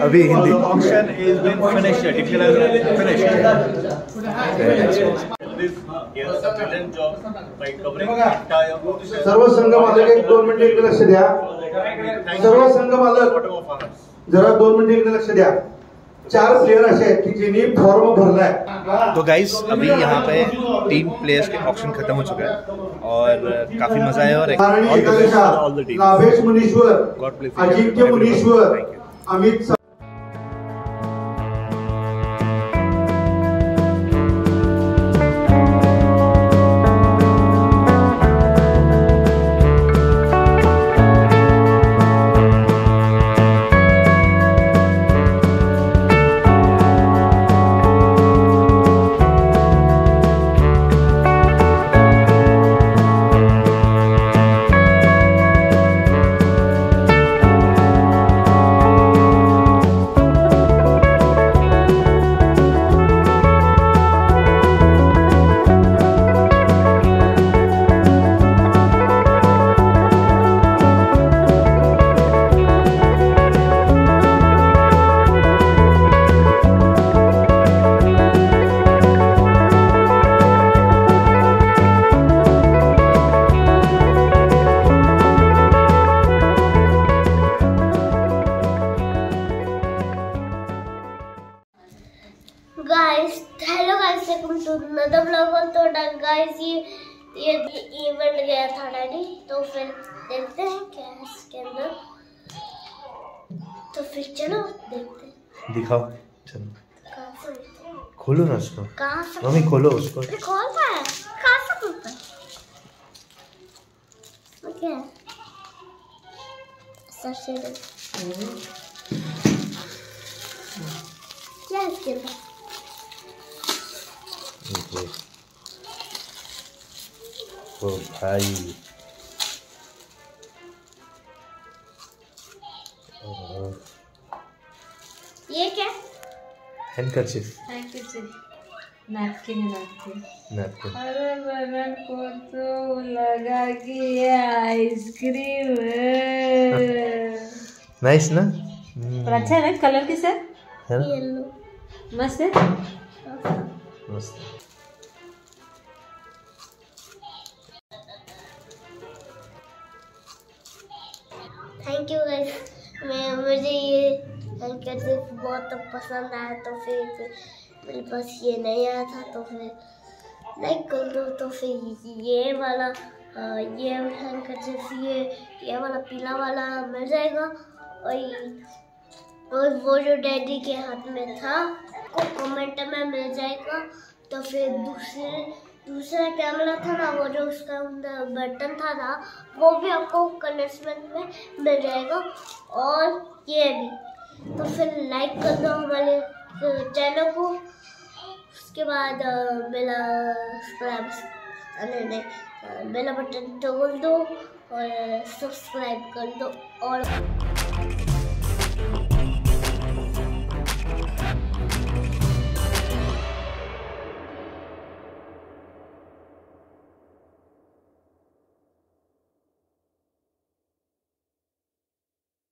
अभी Hindi yes, brilliant job by covering entire. सर्व संघ माझ्याकडे एक दोन मिनिटं इकडे लक्ष द्या सर्व संघ मालक जरा दोन मिनिटे इकडे लक्ष द्या चार प्लेयर असे आहेत की ज्यांनी फॉर्म भरलाय तो गाइस अभी यहाँ पे तीन प्लेयर्स के ऑप्शन खत्म हो चुका है और काफ़ी मज़ा आया और. लाभेश मुनीश्वर अजिंक्य मुनीश्वर. अमित इवेंट गया था डैडी तो फिर देखते हैं क्या है इसके अंदर. तो फिर चलो देखते हैं. दिखाओ चलो। हैं? खोलो ना उसको। मम्मी खोलो उसको। ये खोल पाया कहाँ से खुलता है? है? सबसे क्या है इसके अंदर? ओ भाई ये क्या? हैंडकरचिफ। Napkin napkin. नैपकिन। अरे बनन को तो लगा कि ये आइसक्रीम है। नाइस ना? पर अच्छा है ना? कलर किस है? है येलो मस्त है। मस्त। थैंक यू गाइस मैं मुझे ये हैंडकरचिप बहुत पसंद आया तो फिर मेरे पास ये नहीं आया था तो फिर लाइक कर दो तो फिर ये वाला अ, ये हैंडकरचिप ये ये वाला पीला वाला मिल जाएगा। और और वो जो डैडी के हाथ में था को कमेंट में मिल जाएगा तो फिर दूसरे दूसरा कैमरा था ना, वो जो उसका बटन था ना, वो भी आपको कनेक्शन में मिल जाएगा। और ये भी। तो फिर लाइक कर दो हमारे चैनल को। उसके बाद मेरा सब्सक्राइब बेला बटन दबा दो और सब्सक्राइब कर दो और